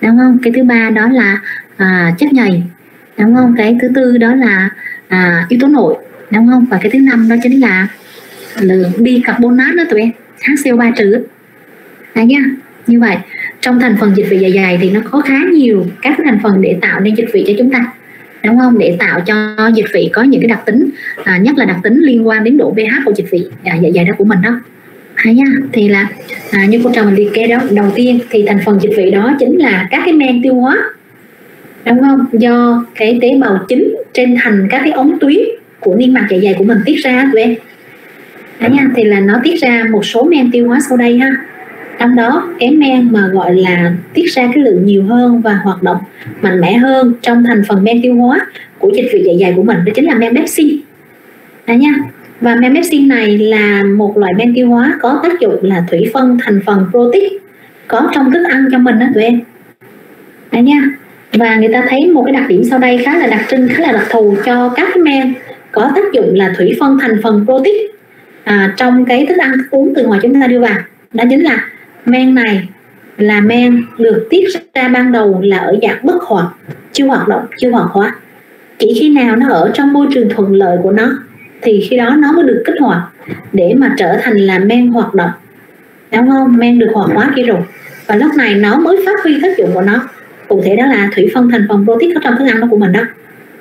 đúng không? Cái thứ ba đó là à, chất nhầy đúng không? Cái thứ tư đó là à, yếu tố nội đúng không? Và cái thứ năm đó chính là lượng bicarbonate đó tụi em HCO3 trừ. Đấy nhá như vậy trong thành phần dịch vị dạ dày thì nó có khá nhiều các thành phần để tạo nên dịch vị cho chúng ta đúng không? Để tạo cho dịch vị có những cái đặc tính à, nhất là đặc tính liên quan đến độ pH của dịch vị à, dạ dày đó của mình đó. Hay nha thì là à, như cô trò mình liệt kê đó đầu tiên thì thành phần dịch vị đó chính là các cái men tiêu hóa đúng không? Do cái tế bào chính trên thành các cái ống tuyến của niêm mạc dạ dày của mình tiết ra tụi em. Nha, thì là nó tiết ra một số men tiêu hóa sau đây ha trong đó cái men mà gọi là tiết ra cái lượng nhiều hơn và hoạt động mạnh mẽ hơn trong thành phần men tiêu hóa của dịch vị dạ dày của mình đó chính là men pepsin Đấy nha. Và men pepsin này là một loại men tiêu hóa có tác dụng là thủy phân thành phần protein có trong thức ăn cho mình đó tụi em. Đấy nha. Và người ta thấy một cái đặc điểm sau đây khá là đặc trưng khá là đặc thù cho các cái men có tác dụng là thủy phân thành phần protein à, trong cái thức ăn thức uống từ ngoài chúng ta đưa vào. Đó chính là men này là men được tiết ra ban đầu là ở dạng bất hoạt chưa hoạt động chưa hoạt hóa. Chỉ khi nào nó ở trong môi trường thuận lợi của nó thì khi đó nó mới được kích hoạt để mà trở thành là men hoạt động. Đúng không? Men được hoạt hóa kia rồi. Và lúc này nó mới phát huy tác dụng của nó. Cụ thể đó là thủy phân thành phần protein có trong thức ăn đó của mình đó.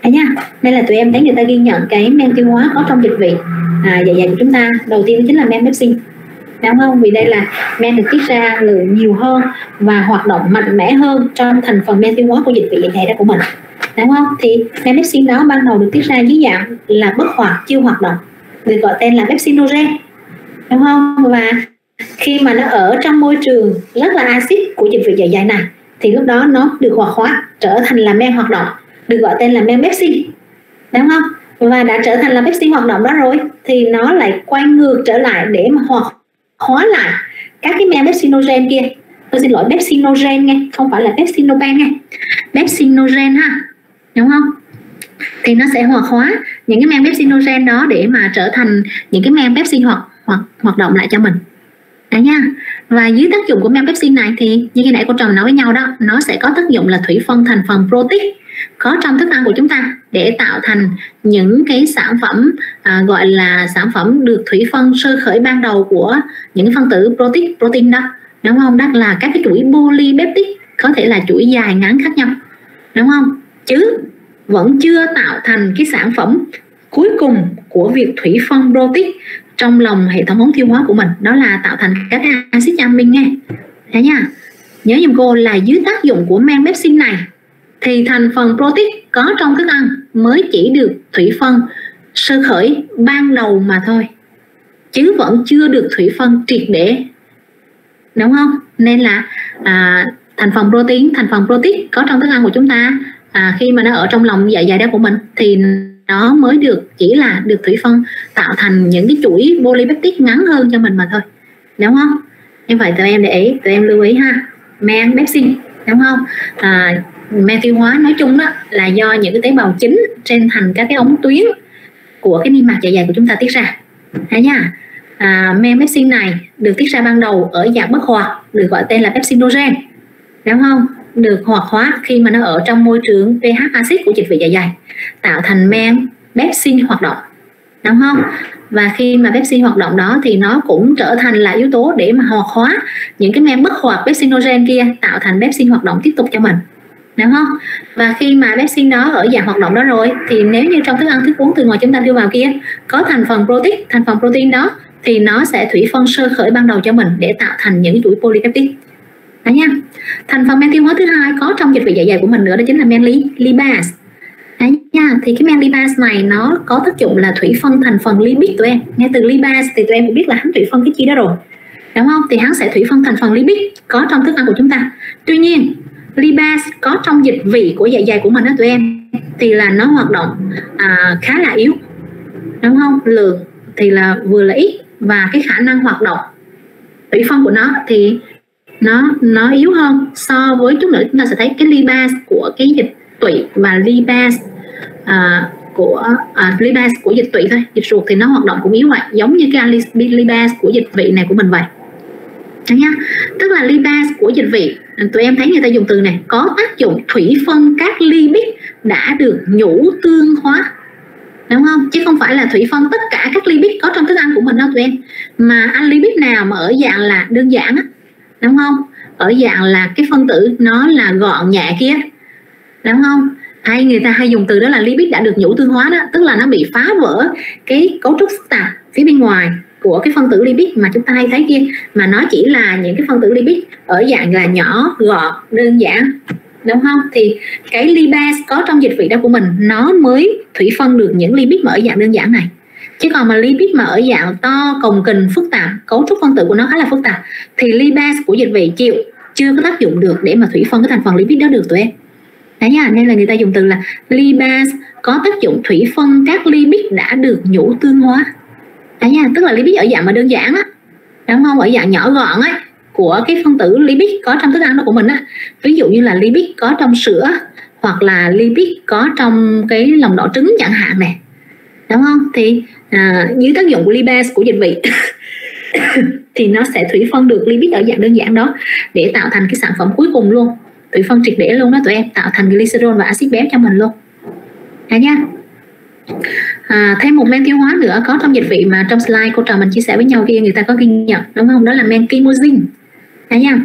Thấy nha. Đây là tụi em thấy người ta ghi nhận cái men tiêu hóa có trong dịch vị. À, dạ dày của chúng ta. Đầu tiên chính là men pepsin đúng không vì đây là men được tiết ra lượng nhiều hơn và hoạt động mạnh mẽ hơn trong thành phần men tiêu hóa của dịch vị dạ dày đó của mình. Đúng không? Thì men pepsin đó ban đầu được tiết ra dưới dạng là bất hoạt, chưa hoạt động, được gọi tên là pepsinogen đúng không? Và khi mà nó ở trong môi trường rất là axit của dịch vị dạ dày này, thì lúc đó nó được hoạt hóa, trở thành là men hoạt động, được gọi tên là men pepsin đúng không? Và đã trở thành là pepsin hoạt động đó rồi, thì nó lại quay ngược trở lại để mà hoạt hóa lại các cái men pepsinogen kia. Tôi xin lỗi, pepsinogen nghe, không phải là pepsinogen nghe. Pepsinogen ha, đúng không? Thì nó sẽ hòa hóa những cái men pepsinogen đó để mà trở thành những cái men pepsin hoạt hoạt hoạt động lại cho mình. Đấy nha. Và dưới tác dụng của men pepsin này thì như khi nãy cô trò nói với nhau đó, nó sẽ có tác dụng là thủy phân thành phần protein có trong thức ăn của chúng ta để tạo thành những cái sản phẩm à, gọi là sản phẩm được thủy phân sơ khởi ban đầu của những phân tử protein protein đó. Đúng không? Đó là các cái chuỗi polypeptide có thể là chuỗi dài ngắn khác nhau. Đúng không? Chứ vẫn chưa tạo thành cái sản phẩm cuối cùng của việc thủy phân protein trong lòng hệ thống ống tiêu hóa của mình. Đó là tạo thành các axit amin nghe. Thế nha. Nhớ giùm cô là dưới tác dụng của men pepsin này thì thành phần protein có trong thức ăn mới chỉ được thủy phân sơ khởi ban đầu mà thôi chứ vẫn chưa được thủy phân triệt để. Đúng không? Nên là à, thành phần protein thành phần protein có trong thức ăn của chúng ta à, khi mà nó ở trong lòng dạ dày đó của mình thì nó mới được chỉ là được thủy phân tạo thành những cái chuỗi polypeptide ngắn hơn cho mình mà thôi. Đúng không? Như vậy tụi em để ý tụi em lưu ý ha. Men pepsin đúng không? À, men tiêu hóa nói chung đó là do những cái tế bào chính trên thành các cái ống tuyến của cái niêm mạc dạ dày của chúng ta tiết ra. Thấy nha. À, men pepsin này được tiết ra ban đầu ở dạng bất hoạt được gọi tên là pepsinogen. Đúng không? Được hoạt hóa khi mà nó ở trong môi trường pH axit của dịch vị dạ dày tạo thành men pepsin hoạt động. Đúng không? Và khi mà pepsin hoạt động đó thì nó cũng trở thành là yếu tố để mà hoạt hóa những cái men bất hoạt pepsinogen kia tạo thành pepsin hoạt động tiếp tục cho mình đúng không? Và khi mà bé sinh đó ở dạng hoạt động đó rồi thì nếu như trong thức ăn thức uống từ ngoài chúng ta đưa vào kia có thành phần protein thành phần protein đó thì nó sẽ thủy phân sơ khởi ban đầu cho mình để tạo thành những chuỗi polypeptide. Đó nha. Thành phần men tiêu hóa thứ hai có trong dịch vị dạ dày của mình nữa đó chính là men li, lipase Đấy nha, thì cái men lipase này nó có tác dụng là thủy phân thành phần lipid tụi em. Nghe từ lipase thì tụi em cũng biết là hắn thủy phân cái chi đó rồi. Đúng không? Thì hắn sẽ thủy phân thành phần lipid có trong thức ăn của chúng ta. Tuy nhiên Libas có trong dịch vị của dạ dày của mình đó tụi em thì là nó hoạt động à, khá là yếu đúng không? Lượng thì là vừa là ít và cái khả năng hoạt động thủy phân của nó thì nó nó yếu hơn so với chút nữa. Chúng ta sẽ thấy cái Libas của cái dịch tụy và Libas à, của à, lipase của dịch tụy thôi dịch ruột thì nó hoạt động cũng yếu vậy giống như cái Libas của dịch vị này của mình vậy nhá. Tức là lipase của dịch vị, tụi em thấy người ta dùng từ này, có tác dụng thủy phân các lipid đã được nhũ tương hóa. Đúng không? Chứ không phải là thủy phân tất cả các lipid có trong thức ăn của mình đâu tụi em. Mà ăn lipid nào mà ở dạng là đơn giản á. Đúng không? Ở dạng là cái phân tử nó là gọn nhẹ kia. Đúng không? Hay người ta hay dùng từ đó là lipid đã được nhũ tương hóa đó. Tức là nó bị phá vỡ cái cấu trúc phức tạp phía bên ngoài của cái phân tử lipid mà chúng ta hay thấy kia, mà nó chỉ là những cái phân tử lipid ở dạng là nhỏ, gọn, đơn giản, đúng không? Thì cái lipase có trong dịch vị đó của mình, nó mới thủy phân được những lipid mà ở dạng đơn giản này. Chứ còn mà lipid mà ở dạng to, cồng kình phức tạp, cấu trúc phân tử của nó khá là phức tạp, thì lipase của dịch vị chịu, chưa có tác dụng được để mà thủy phân cái thành phần lipid đó được tụi em. Đấy nha, nên là người ta dùng từ là lipase có tác dụng thủy phân các lipid đã được nhũ tương hóa đấy nha tức là lipid ở dạng mà đơn giản á. Đúng không? Ở dạng nhỏ gọn ấy của cái phân tử lipid có trong thức ăn đó của mình á. Ví dụ như là lipid có trong sữa hoặc là lipid có trong cái lòng đỏ trứng chẳng hạn này đúng không? Thì à, dưới tác dụng của lipase của dịch vị thì nó sẽ thủy phân được lipid ở dạng đơn giản đó để tạo thành cái sản phẩm cuối cùng luôn. Thủy phân triệt để luôn đó tụi em tạo thành glycerol và axit béo cho mình luôn. Nha nha à, thêm một men tiêu hóa nữa có trong dịch vị mà trong slide cô trò mình chia sẻ với nhau kia người ta có ghi nhận đúng không? Đó là men kimozin thấy nha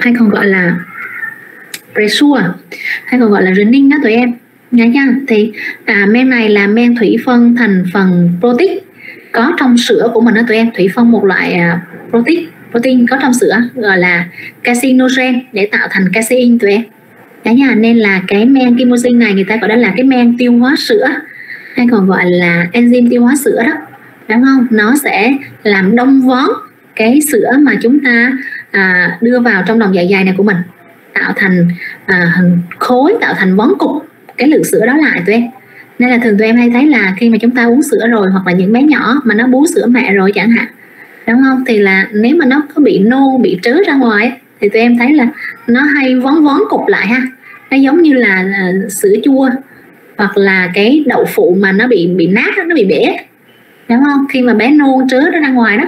hay còn gọi là Resua hay còn gọi là Renin đó tụi em. Nhá. Nha thì à, men này là men thủy phân thành phần protein. Có trong sữa của mình đó tụi em. Thủy phân một loại à, protein. Protein có trong sữa gọi là casinogen để tạo thành casein tụi em cả nhà nên là cái men kimosin này người ta gọi đó là cái men tiêu hóa sữa hay còn gọi là enzyme tiêu hóa sữa đó đúng không? Nó sẽ làm đông vón cái sữa mà chúng ta à, đưa vào trong lòng dạ dày này của mình tạo thành à, khối tạo thành vón cục cái lượng sữa đó lại tụi em. Nên là thường tụi em hay thấy là khi mà chúng ta uống sữa rồi hoặc là những bé nhỏ mà nó bú sữa mẹ rồi chẳng hạn đúng không? Thì là nếu mà nó có bị nô bị trớ ra ngoài thì tụi em thấy là nó hay vón vón cục lại ha nó giống như là, là sữa chua hoặc là cái đậu phụ mà nó bị bị nát nó bị bể. Đúng không? Khi mà bé nôn trớ nó ra ngoài đó.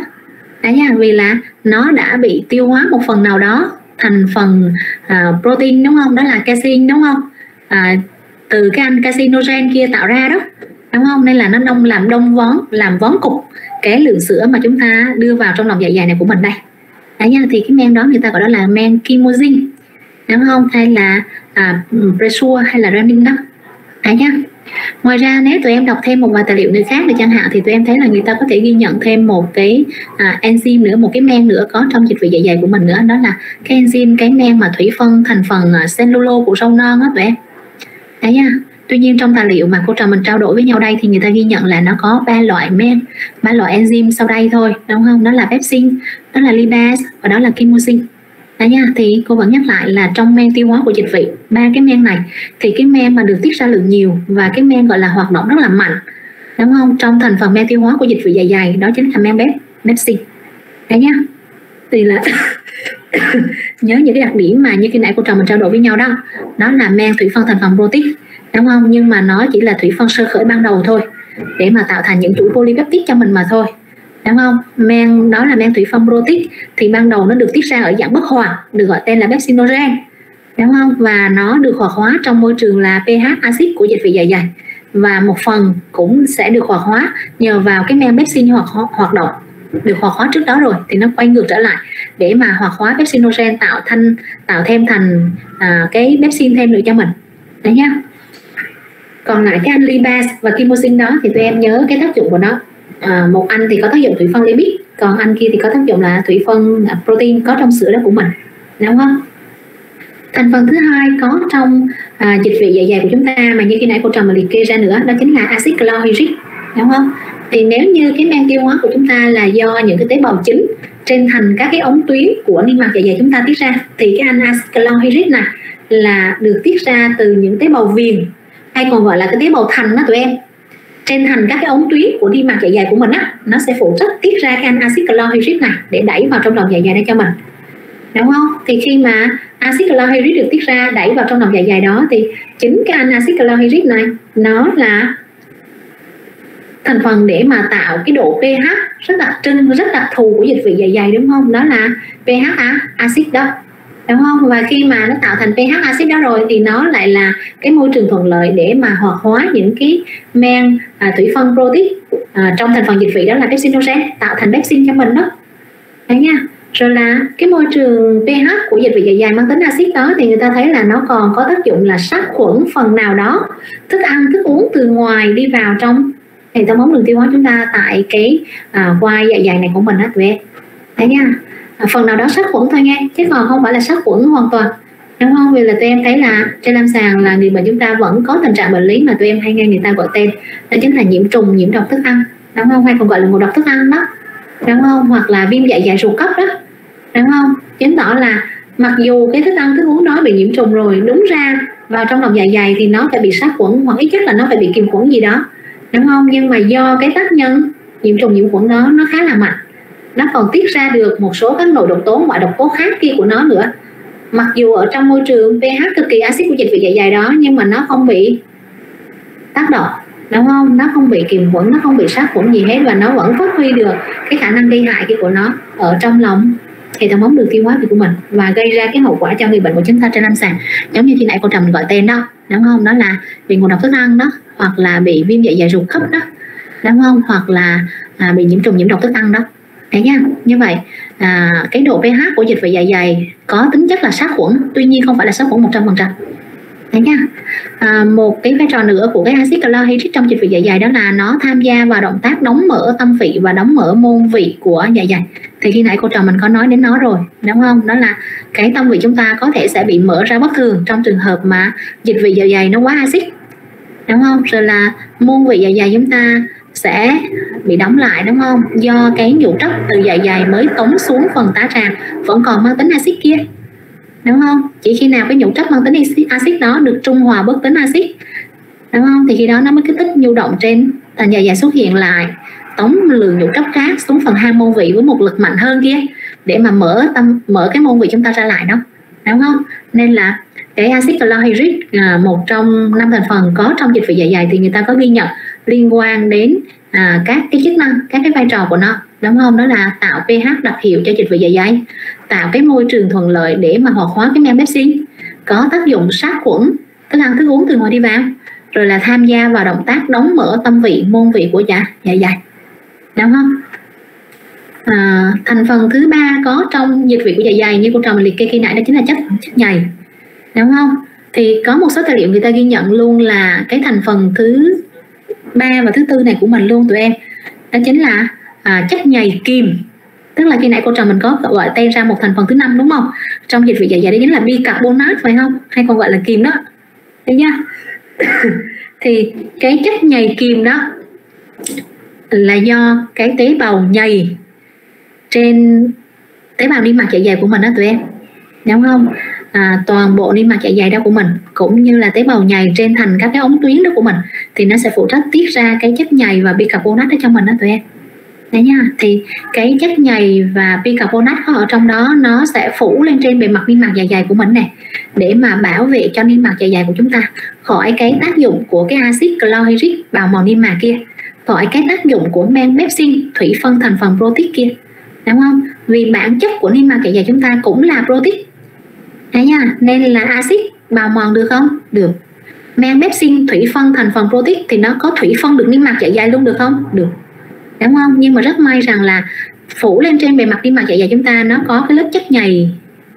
Đấy nha vì là nó đã bị tiêu hóa một phần nào đó thành phần uh, protein đúng không? Đó là casein đúng không? À, từ cái anh casinogen kia tạo ra đó. Đúng không? Nên là nó đông làm đông vón làm vón cục cái lượng sữa mà chúng ta đưa vào trong lòng dạ dày này của mình đây. Đấy nha thì cái men đó người ta gọi đó là men kimosin đúng không? Hay là à, Presure hay là ramming đó. À nhá. Ngoài ra nếu tụi em đọc thêm một vài tài liệu nữa khác thì chẳng hạn thì tụi em thấy là người ta có thể ghi nhận thêm một cái à, enzyme nữa một cái men nữa có trong dịch vị dạ dày của mình nữa. Đó là cái enzyme cái men mà thủy phân thành phần à, uh, cellulo của rau non á tụi em. Đấy nha tuy nhiên trong tài liệu mà cô trò mình trao đổi với nhau đây thì người ta ghi nhận là nó có ba loại men ba loại enzyme sau đây thôi đúng không? Đó là pepsin đó là lipase và đó là kimozin đấy nha thì cô vẫn nhắc lại là trong men tiêu hóa của dịch vị, ba cái men này, thì cái men mà được tiết ra lượng nhiều và cái men gọi là hoạt động rất là mạnh. Đúng không? Trong thành phần men tiêu hóa của dịch vị dạ dày đó chính là men bếp pepsin đấy nhá thì là nhớ những cái đặc điểm mà như khi nãy cô trò mình trao đổi với nhau đó. Đó là men thủy phân thành phần protein, đúng không? Nhưng mà nó chỉ là thủy phân sơ khởi ban đầu thôi, để mà tạo thành những chuỗi polypeptide cho mình mà thôi đúng không? Men đó là men thủy phân protic thì ban đầu nó được tiết ra ở dạng bất hòa được gọi tên là pepsinogen đúng không? Và nó được hòa hóa trong môi trường là pH axit của dịch vị dạ dày. Và một phần cũng sẽ được hoạt hóa nhờ vào cái men pepsin hoạt hoạt động. Được hoạt hóa trước đó rồi thì nó quay ngược trở lại để mà hoạt hóa pepsinogen tạo thành tạo thêm thành à, cái pepsin thêm nữa cho mình. Đấy nhá. Còn lại cái anh và kimosin đó thì tụi em nhớ cái tác dụng của nó à, một anh thì có tác dụng thủy phân lipid còn anh kia thì có tác dụng là thủy phân à, protein có trong sữa đó của mình đúng không? Thành phần thứ hai có trong à, dịch vị dạ dày của chúng ta mà như khi nãy cô trần mà liệt kê ra nữa đó chính là axit chlorhydric đúng không? Thì nếu như cái men tiêu hóa của chúng ta là do những cái tế bào chính trên thành các cái ống tuyến của niêm mạc dạ dày chúng ta tiết ra thì cái anh axit chlorhydric này là được tiết ra từ những tế bào viền hay còn gọi là cái tế bào thành đó tụi em trên thành các cái ống tuyến của niêm mạc dạ dày của mình á, nó sẽ phụ trách tiết ra cái anh axit chlorhydric này để đẩy vào trong lòng dạ dày đây cho mình. Đúng không? Thì khi mà axit chlorhydric được tiết ra, đẩy vào trong lòng dạ dày đó, thì chính cái anh axit chlorhydric này, nó là thành phần để mà tạo cái độ pH rất đặc trưng, rất đặc thù của dịch vị dạ dày, đúng không? Đó là pH axit đó đúng không? Và khi mà nó tạo thành pH axit đó rồi thì nó lại là cái môi trường thuận lợi để mà hoạt hóa những cái men à, thủy phân protein à, trong thành phần dịch vị đó là pepsinogen tạo thành pepsin cho mình đó. Đấy nha. Rồi là cái môi trường pH của dịch vị dạ dày mang tính axit đó thì người ta thấy là nó còn có tác dụng là sát khuẩn phần nào đó. Thức ăn thức uống từ ngoài đi vào trong hệ thống ống đường tiêu hóa chúng ta tại cái à, quai dạ dày này của mình á tụi em. Thấy nha phần nào đó sát khuẩn thôi nghe chứ còn không phải là sát khuẩn hoàn toàn. Đúng không? Vì là tụi em thấy là trên lâm sàng là người bệnh chúng ta vẫn có tình trạng bệnh lý mà tụi em hay nghe người ta gọi tên, đó chính là nhiễm trùng, nhiễm độc thức ăn. Đúng không? Hay còn gọi là ngộ độc thức ăn đó. Đúng không? Hoặc là viêm dạ dày ruột cấp đó. Đúng không? Chứng tỏ là mặc dù cái thức ăn, thức uống đó bị nhiễm trùng rồi, đúng ra vào trong lòng dạ dày thì nó phải bị sát khuẩn, hoặc ít nhất là nó phải bị kiềm khuẩn gì đó. Đúng không? Nhưng mà do cái tác nhân nhiễm trùng, nhiễm khuẩn đó nó khá là mạnh nó còn tiết ra được một số các nội độc tố ngoại độc tố khác kia của nó nữa. Mặc dù ở trong môi trường pH cực kỳ axit của dịch vị dạ dày đó nhưng mà nó không bị tác động đúng không? Nó không bị kiềm khuẩn nó không bị sát khuẩn gì hết và nó vẫn phát huy được cái khả năng gây hại kia của nó ở trong lòng hệ thống ống đường tiêu hóa của mình và gây ra cái hậu quả cho người bệnh của chúng ta trên lâm sàng. Giống như khi nãy cô trầm gọi tên đó đúng không? Đó là bị ngộ độc thức ăn đó hoặc là bị viêm dạ dày ruột cấp đó đúng không? Hoặc là à, bị nhiễm trùng nhiễm độc thức ăn đó. Đấy nha, như vậy à, cái độ pH của dịch vị dạ dày có tính chất là sát khuẩn, tuy nhiên không phải là sát khuẩn 100%. Đấy dạ nha. À, một cái vai trò nữa của cái axit clohydric trong dịch vị dạ dày đó là nó tham gia vào động tác đóng mở tâm vị và đóng mở môn vị của dạ dày. Thì khi nãy cô trò mình có nói đến nó rồi, đúng không? Đó là cái tâm vị chúng ta có thể sẽ bị mở ra bất thường trong trường hợp mà dịch vị dạ dày nó quá axit. Đúng không? Rồi là môn vị dạ dày chúng ta sẽ bị đóng lại, đúng không? Do cái nhũ trấp từ dạ dày mới tống xuống phần tá tràng vẫn còn mang tính axit kia, đúng không? Chỉ khi nào cái nhũ trấp mang tính axit đó được trung hòa bất tính axit, đúng không? Thì khi đó nó mới kích thích nhu động trên thành dạ dày xuất hiện lại, tống lượng nhũ trấp khác xuống phần hang môn vị với một lực mạnh hơn kia để mà mở tâm, mở cái môn vị chúng ta ra lại đó, đúng không? Nên là cái axit chlorhydric là một trong năm thành phần có trong dịch vị dạ dày thì người ta có ghi nhận liên quan đến à, các cái chức năng các cái vai trò của nó đúng không? Đó là tạo pH đặc hiệu cho dịch vị dạ dày tạo cái môi trường thuận lợi để mà hoạt hóa cái men pepsin có tác dụng sát khuẩn tức ăn thức uống từ ngoài đi vào rồi là tham gia vào động tác đóng mở tâm vị môn vị của dạ dạ dày đúng không? À, thành phần thứ ba có trong dịch vị của dạ dày như cô trò mình liệt kê khi nãy đó chính là chất chất nhầy đúng không? Thì có một số tài liệu người ta ghi nhận luôn là cái thành phần thứ ba và thứ tư này của mình luôn tụi em. Đó chính là à, chất nhầy kiềm tức là khi nãy cô trò mình có gọi tên ra một thành phần thứ năm đúng không? Trong dịch vị dạ dày đó chính là bicarbonate phải không? Hay còn gọi là kiềm đó. Đấy nhá thì cái chất nhầy kiềm đó là do cái tế bào nhầy trên tế bào niêm mạc dạ dày của mình đó tụi em. Đúng không? À, toàn bộ niêm mạc dạ dày đó của mình cũng như là tế bào nhầy trên thành các cái ống tuyến đó của mình thì nó sẽ phụ trách tiết ra cái chất nhầy và bicarbonate ở trong mình đó tụi em. Đấy nha thì cái chất nhầy và bicarbonate ở trong đó nó sẽ phủ lên trên bề mặt niêm mạc dạ dày của mình này để mà bảo vệ cho niêm mạc dạ dày của chúng ta khỏi cái tác dụng của cái axit chlorhydric bào mòn niêm mạc kia khỏi cái tác dụng của men pepsin thủy phân thành phần protein kia. Đúng không? Vì bản chất của niêm mạc dạ dày chúng ta cũng là protein thế nha, nên là axit bào mòn được không? Được. Men pepsin thủy phân thành phần protein thì nó có thủy phân được niêm mạc dạ dày luôn được không? Được. Đúng không? Nhưng mà rất may rằng là phủ lên trên bề mặt niêm mạc dạ dày chúng ta, nó có cái lớp chất nhầy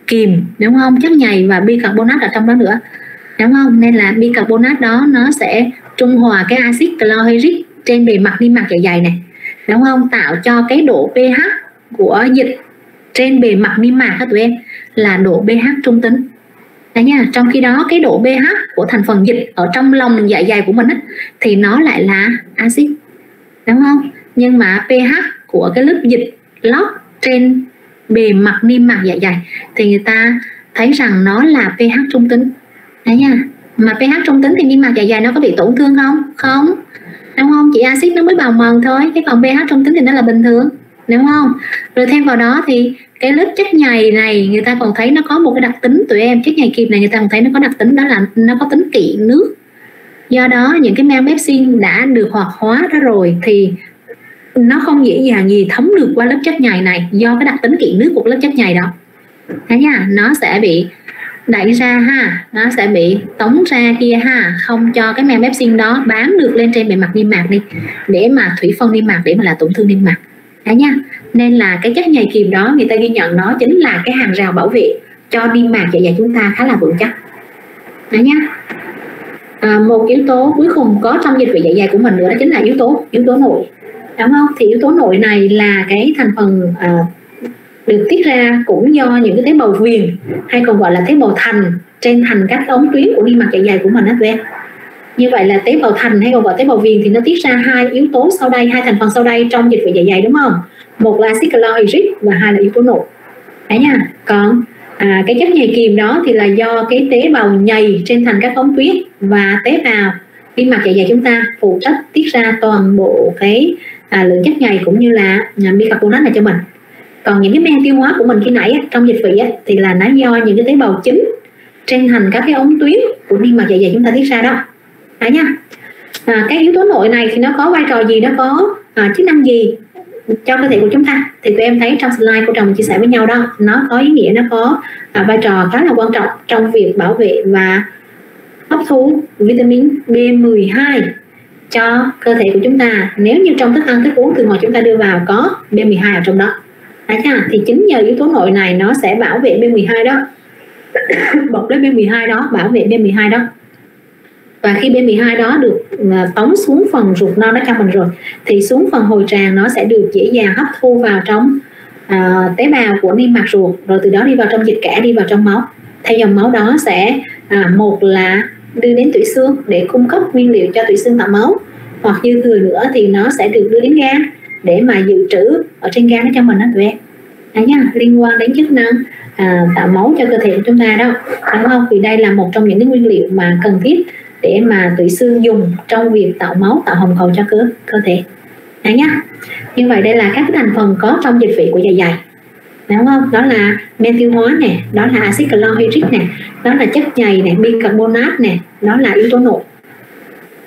kìm, đúng không? Chất nhầy và bicarbonate ở trong đó nữa. Đúng không? Nên là bicarbonate đó nó sẽ trung hòa cái axit chlorhydric trên bề mặt niêm mạc dạ dày này. Đúng không? Tạo cho cái độ pH của dịch trên bề mặt niêm mạc các tụi em là độ pH trung tính. Đấy nha, trong khi đó cái độ pH của thành phần dịch ở trong lòng dạ dày của mình á, thì nó lại là axit đúng không? Nhưng mà pH của cái lớp dịch lót trên bề mặt niêm mạc dạ dày thì người ta thấy rằng nó là pH trung tính. Đấy nha mà pH trung tính thì niêm mạc dạ dày nó có bị tổn thương không? Không. Đúng không? Chỉ axit nó mới bào mòn thôi cái còn pH trung tính thì nó là bình thường đúng không? Rồi thêm vào đó thì cái lớp chất nhầy này, người ta còn thấy nó có một cái đặc tính, tụi em chất nhầy kìm này người ta còn thấy nó có đặc tính đó là nó có tính kỵ nước. Do đó những cái men pepsin đã được hoạt hóa đó rồi thì nó không dễ dàng gì thấm được qua lớp chất nhầy này do cái đặc tính kỵ nước của lớp chất nhầy đó. Thấy nha, nó sẽ bị đẩy ra ha, nó sẽ bị tống ra kia ha, không cho cái men pepsin đó bám được lên trên bề mặt niêm mạc đi, để mà thủy phân niêm mạc, để mà là tổn thương niêm mạc đấy nha. Nên là cái chất nhầy kìm đó người ta ghi nhận nó chính là cái hàng rào bảo vệ cho niêm mạc dạ dày chúng ta khá là vững chắc. Đấy nha. À, một yếu tố cuối cùng có trong dịch vị dạ dày của mình nữa đó chính là yếu tố yếu tố nội. Đúng không? Thì yếu tố nội này là cái thành phần à, được tiết ra cũng do những cái tế bào viền hay còn gọi là tế bào thành trên thành các ống tuyến của niêm mạc dạ dày của mình đó tụi em như vậy là tế bào thành hay còn gọi tế bào viền thì nó tiết ra hai yếu tố sau đây hai thành phần sau đây trong dịch vị dạ dày đúng không? Một là acid chlorhydric và hai là yếu tố nội đấy nha. Còn à, cái chất nhầy kiềm đó thì là do cái tế bào nhầy trên thành các ống tuyến và tế bào niêm mạc dạ dày chúng ta phụ trách tiết ra toàn bộ cái à, lượng chất nhầy cũng như là à, bicarbonate này cho mình. Còn những cái men tiêu hóa của mình khi nãy trong dịch vị thì là nó do những cái tế bào chính trên thành các cái ống tuyến của niêm mạc dạ dày chúng ta tiết ra đó đấy nha? À, các yếu tố nội này thì nó có vai trò gì? Nó có à, chức năng gì cho cơ thể của chúng ta? Thì tụi em thấy trong slide của chồng chia sẻ với nhau đó nó có ý nghĩa nó có à, vai trò khá là quan trọng trong việc bảo vệ và hấp thu vitamin B12 cho cơ thể của chúng ta. Nếu như trong thức ăn thức uống từ ngoài chúng ta đưa vào có B12 ở trong đó. Đấy nha, thì chính nhờ yếu tố nội này nó sẽ bảo vệ B12 đó. Bọc lấy B12 đó bảo vệ B12 đó và khi B12 đó được à, tống xuống phần ruột non đó cho mình rồi thì xuống phần hồi tràng nó sẽ được dễ dàng hấp thu vào trong uh, tế bào của niêm mạc ruột rồi từ đó đi vào trong dịch kẽ đi vào trong máu. Theo dòng máu đó sẽ uh, một là đưa đến tủy xương để cung cấp nguyên liệu cho tủy xương tạo máu hoặc như thừa nữa thì nó sẽ được đưa đến gan để mà dự trữ ở trên gan nó cho mình đó tụi em. Đấy nha liên quan đến chức năng à, tạo máu cho cơ thể của chúng ta đó đúng không? Vì đây là một trong những cái nguyên liệu mà cần thiết để mà tủy xương dùng trong việc tạo máu tạo hồng cầu cho cơ cơ thể. Đấy nhá. Như vậy đây là các thành phần có trong dịch vị của dạ dày. Đúng không? Đó là men tiêu hóa nè đó là axit chlorhydric nè đó là chất nhầy nè bicarbonate nè đó là yếu tố nội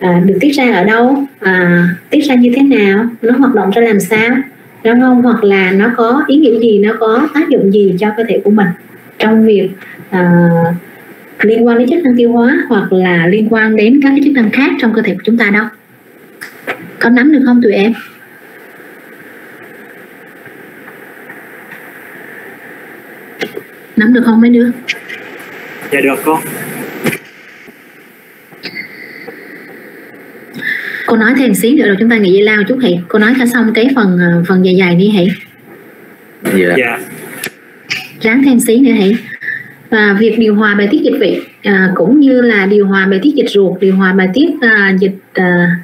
à, được tiết ra ở đâu? À, tiết ra như thế nào? Nó hoạt động ra làm sao? Đúng không? Hoặc là nó có ý nghĩa gì nó có tác dụng gì cho cơ thể của mình trong việc à, liên quan đến chức năng tiêu hóa hoặc là liên quan đến các cái chức năng khác trong cơ thể của chúng ta đâu. Có nắm được không tụi em? Nắm được không mấy đứa? Dạ được cô cô nói thêm xí nữa rồi chúng ta nghỉ giải lao chút hị cô nói cho xong cái phần ờ, phần dài dài đi hị dạ. Dạ. Ráng thêm xí nữa hị và việc điều hòa bài tiết dịch vị à, cũng như là điều hòa bài tiết dịch ruột điều hòa bài tiết à, dịch à,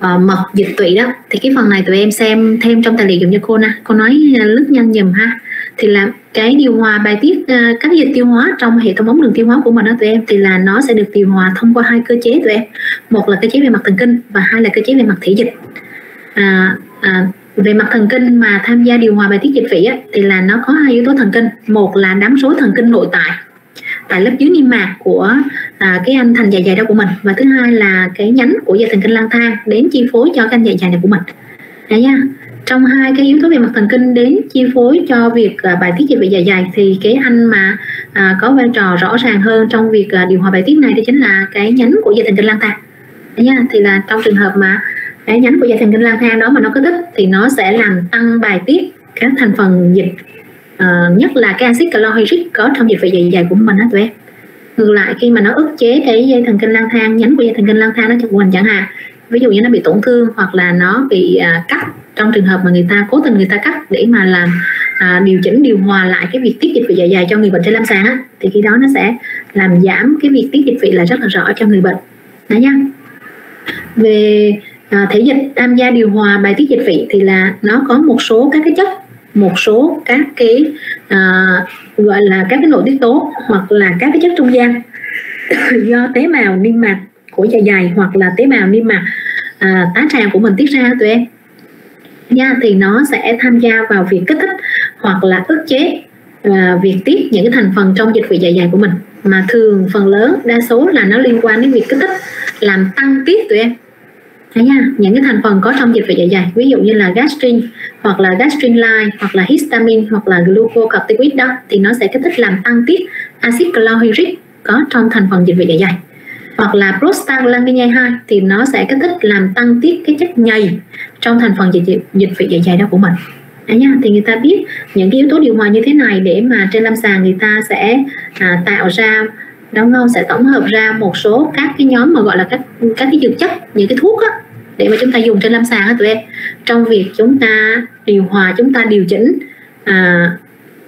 à, mật dịch tụy đó thì cái phần này tụi em xem thêm trong tài liệu dùm cho cô nè cô nói à, lướt nhanh dùm ha. Thì là cái điều hòa bài tiết à, các dịch tiêu hóa trong hệ thống ống đường tiêu hóa của mình đó tụi em thì là nó sẽ được điều hòa thông qua hai cơ chế tụi em. Một là cơ chế về mặt thần kinh và hai là cơ chế về mặt thể dịch. À, à, về mặt thần kinh mà tham gia điều hòa bài tiết dịch vị á, thì là nó có hai yếu tố thần kinh. Một là đám rối thần kinh nội tại tại lớp dưới niêm mạc của à, cái anh thành dạ dày đó của mình. Và thứ hai là cái nhánh của dây thần kinh lang thang đến chi phối cho cái anh dạ dày này của mình. Đấy nha. Trong hai cái yếu tố về mặt thần kinh đến chi phối cho việc à, bài tiết dịch vị dạ dày thì cái anh mà à, có vai trò rõ ràng hơn trong việc à, điều hòa bài tiết này thì chính là cái nhánh của dây thần kinh lang thang. Đấy nha. Thì là trong trường hợp mà cái nhánh của dây thần kinh lang thang đó mà nó kích thích thì nó sẽ làm tăng bài tiết các thành phần dịch uh, nhất là cái axit chlorhydric có trong dịch vị dạ dày của mình đó tụi em. Ngược lại khi mà nó ức chế cái dây thần kinh lang thang nhánh của dây thần kinh lang thang nó của mình chẳng hạn ví dụ như nó bị tổn thương hoặc là nó bị uh, cắt trong trường hợp mà người ta cố tình người ta cắt để mà làm à, điều chỉnh điều hòa lại cái việc tiết dịch vị dạ dày cho người bệnh trên lâm sàng á thì khi đó nó sẽ làm giảm cái việc tiết dịch vị là rất là rõ cho người bệnh. Đó nha. Về à, thể dịch tham gia điều hòa bài tiết dịch vị thì là nó có một số các cái chất một số các cái à, gọi là các cái nội tiết tố hoặc là các cái chất trung gian. Do tế bào niêm mạc của dạ dày hoặc là tế bào niêm mạc à, tá tràng của mình tiết ra tụi em. Nha thì nó sẽ tham gia vào việc kích thích hoặc là ức chế à, việc tiết những cái thành phần trong dịch vị dạ dày của mình. Mà thường phần lớn đa số là nó liên quan đến việc kích thích làm tăng tiết tụi em. Thế nha, những cái thành phần có trong dịch vị dạ dày ví dụ như là gastrin hoặc là gastrin line hoặc là histamine hoặc là glucocorticoid đó thì nó sẽ kích thích làm tăng tiết axit chlorhydric có trong thành phần dịch vị dạ dày. Hoặc là prostaglandin 2 thì nó sẽ kích thích làm tăng tiết cái chất nhầy trong thành phần dịch, dịch, dịch vị dạ dày đó của mình. Đấy nha, thì người ta biết những cái yếu tố điều hòa như thế này để mà trên lâm sàng người ta sẽ à, tạo ra đông ngon sẽ tổng hợp ra một số các cái nhóm mà gọi là các các cái dược chất những cái thuốc á để mà chúng ta dùng trên lâm sàng á tụi em. Trong việc chúng ta điều hòa chúng ta điều chỉnh à,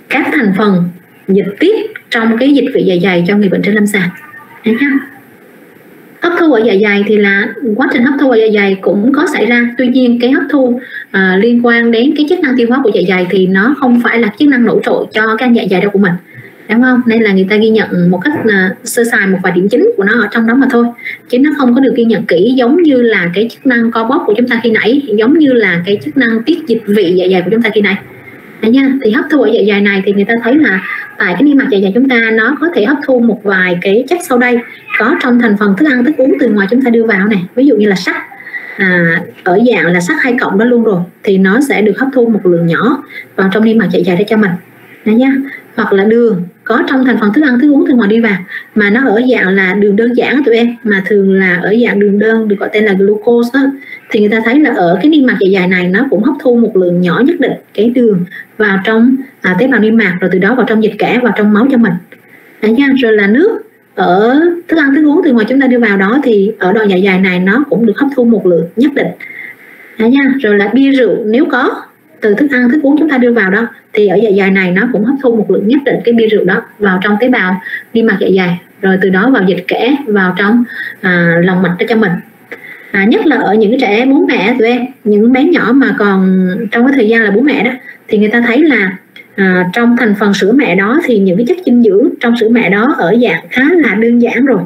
các thành phần dịch tiết trong cái dịch vị dạ dày cho người bệnh trên lâm sàng. Đấy nhá hấp thu ở dạ dày thì là quá trình hấp thu ở dạ dày cũng có xảy ra. Tuy nhiên cái hấp thu à, liên quan đến cái chức năng tiêu hóa của dạ dày thì nó không phải là chức năng nổi trội cho cái dạ dày đâu của mình đúng không? Nên là người ta ghi nhận một cách là sơ sài một vài điểm chính của nó ở trong đó mà thôi. Chứ nó không có được ghi nhận kỹ giống như là cái chức năng co bóp của chúng ta khi nãy giống như là cái chức năng tiết dịch vị dạ dày của chúng ta khi nãy. Đấy nha thì hấp thu ở dạ dày này thì người ta thấy là tại cái niêm mạc dạ dày chúng ta nó có thể hấp thu một vài cái chất sau đây có trong thành phần thức ăn thức uống từ ngoài chúng ta đưa vào này. Ví dụ như là sắt. À, ở dạng là sắt hai cộng đó luôn rồi thì nó sẽ được hấp thu một lượng nhỏ vào trong niêm mạc dạ dày để cho mình. Đấy nha. Hoặc là đường có trong thành phần thức ăn thức uống từ ngoài đi vào. Mà nó ở dạng là đường đơn giản tụi em mà thường là ở dạng đường đơn được gọi tên là glucose đó, thì người ta thấy là ở cái niêm mạc dạ dày này nó cũng hấp thu một lượng nhỏ nhất định cái đường vào trong à, tế bào niêm mạc rồi từ đó vào trong dịch kẽ vào trong máu cho mình. Đấy nha rồi là nước ở thức ăn thức uống từ ngoài chúng ta đưa vào đó thì ở đoạn dạ dày này nó cũng được hấp thu một lượng nhất định. Đấy nha rồi là bia rượu nếu có từ thức ăn thức uống chúng ta đưa vào đó thì ở dạ dày này nó cũng hấp thu một lượng nhất định cái bia rượu đó vào trong tế bào đi mạc dạ dày rồi từ đó vào dịch kẽ vào trong à, lòng mạch cho mình. À, nhất là ở những trẻ bú mẹ tụi em những bé nhỏ mà còn trong cái thời gian là bú mẹ đó thì người ta thấy là à, trong thành phần sữa mẹ đó thì những cái chất dinh dưỡng trong sữa mẹ đó ở dạng khá là đơn giản rồi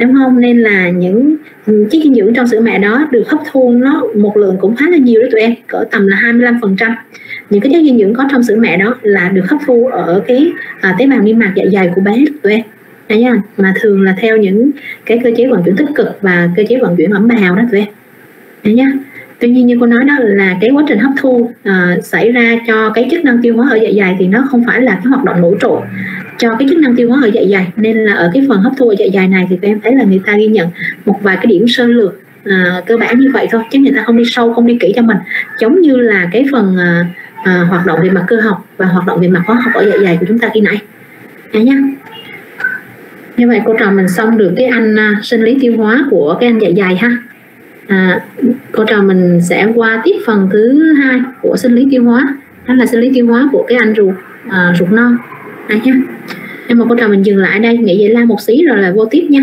đúng không? Nên là những chất dinh dưỡng trong sữa mẹ đó được hấp thu nó một lượng cũng khá là nhiều đó tụi em cỡ tầm là 25 phần trăm. Những cái chất dinh dưỡng có trong sữa mẹ đó là được hấp thu ở cái à, tế bào niêm mạc dạ dày của bé tụi em. Đấy nha mà thường là theo những cái cơ chế vận chuyển tích cực và cơ chế vận chuyển ẩm bào đó tụi em. Đấy nha tuy nhiên như cô nói đó là cái quá trình hấp thu uh, xảy ra cho cái chức năng tiêu hóa ở dạ dày thì nó không phải là cái hoạt động nổi trội. Cho cái chức năng tiêu hóa ở dạ dày nên là ở cái phần hấp thu ở dạ dày này thì các em thấy là người ta ghi nhận một vài cái điểm sơ lược uh, cơ bản như vậy thôi chứ người ta không đi sâu không đi kỹ cho mình. Giống như là cái phần uh, uh, hoạt động về mặt cơ học và hoạt động về mặt hóa học ở dạ dày của chúng ta khi nãy. Dạ à, nhá như vậy cô trò mình xong được cái anh uh, sinh lý tiêu hóa của cái anh dạ dày ha à, cô trò mình sẽ qua tiếp phần thứ hai của sinh lý tiêu hóa. Đó là sinh lý tiêu hóa của cái anh ruột à, ruột non. À, nhá nhưng mà cô trò mình dừng lại đây nghĩ vậy la một xí rồi là vô tiếp nha.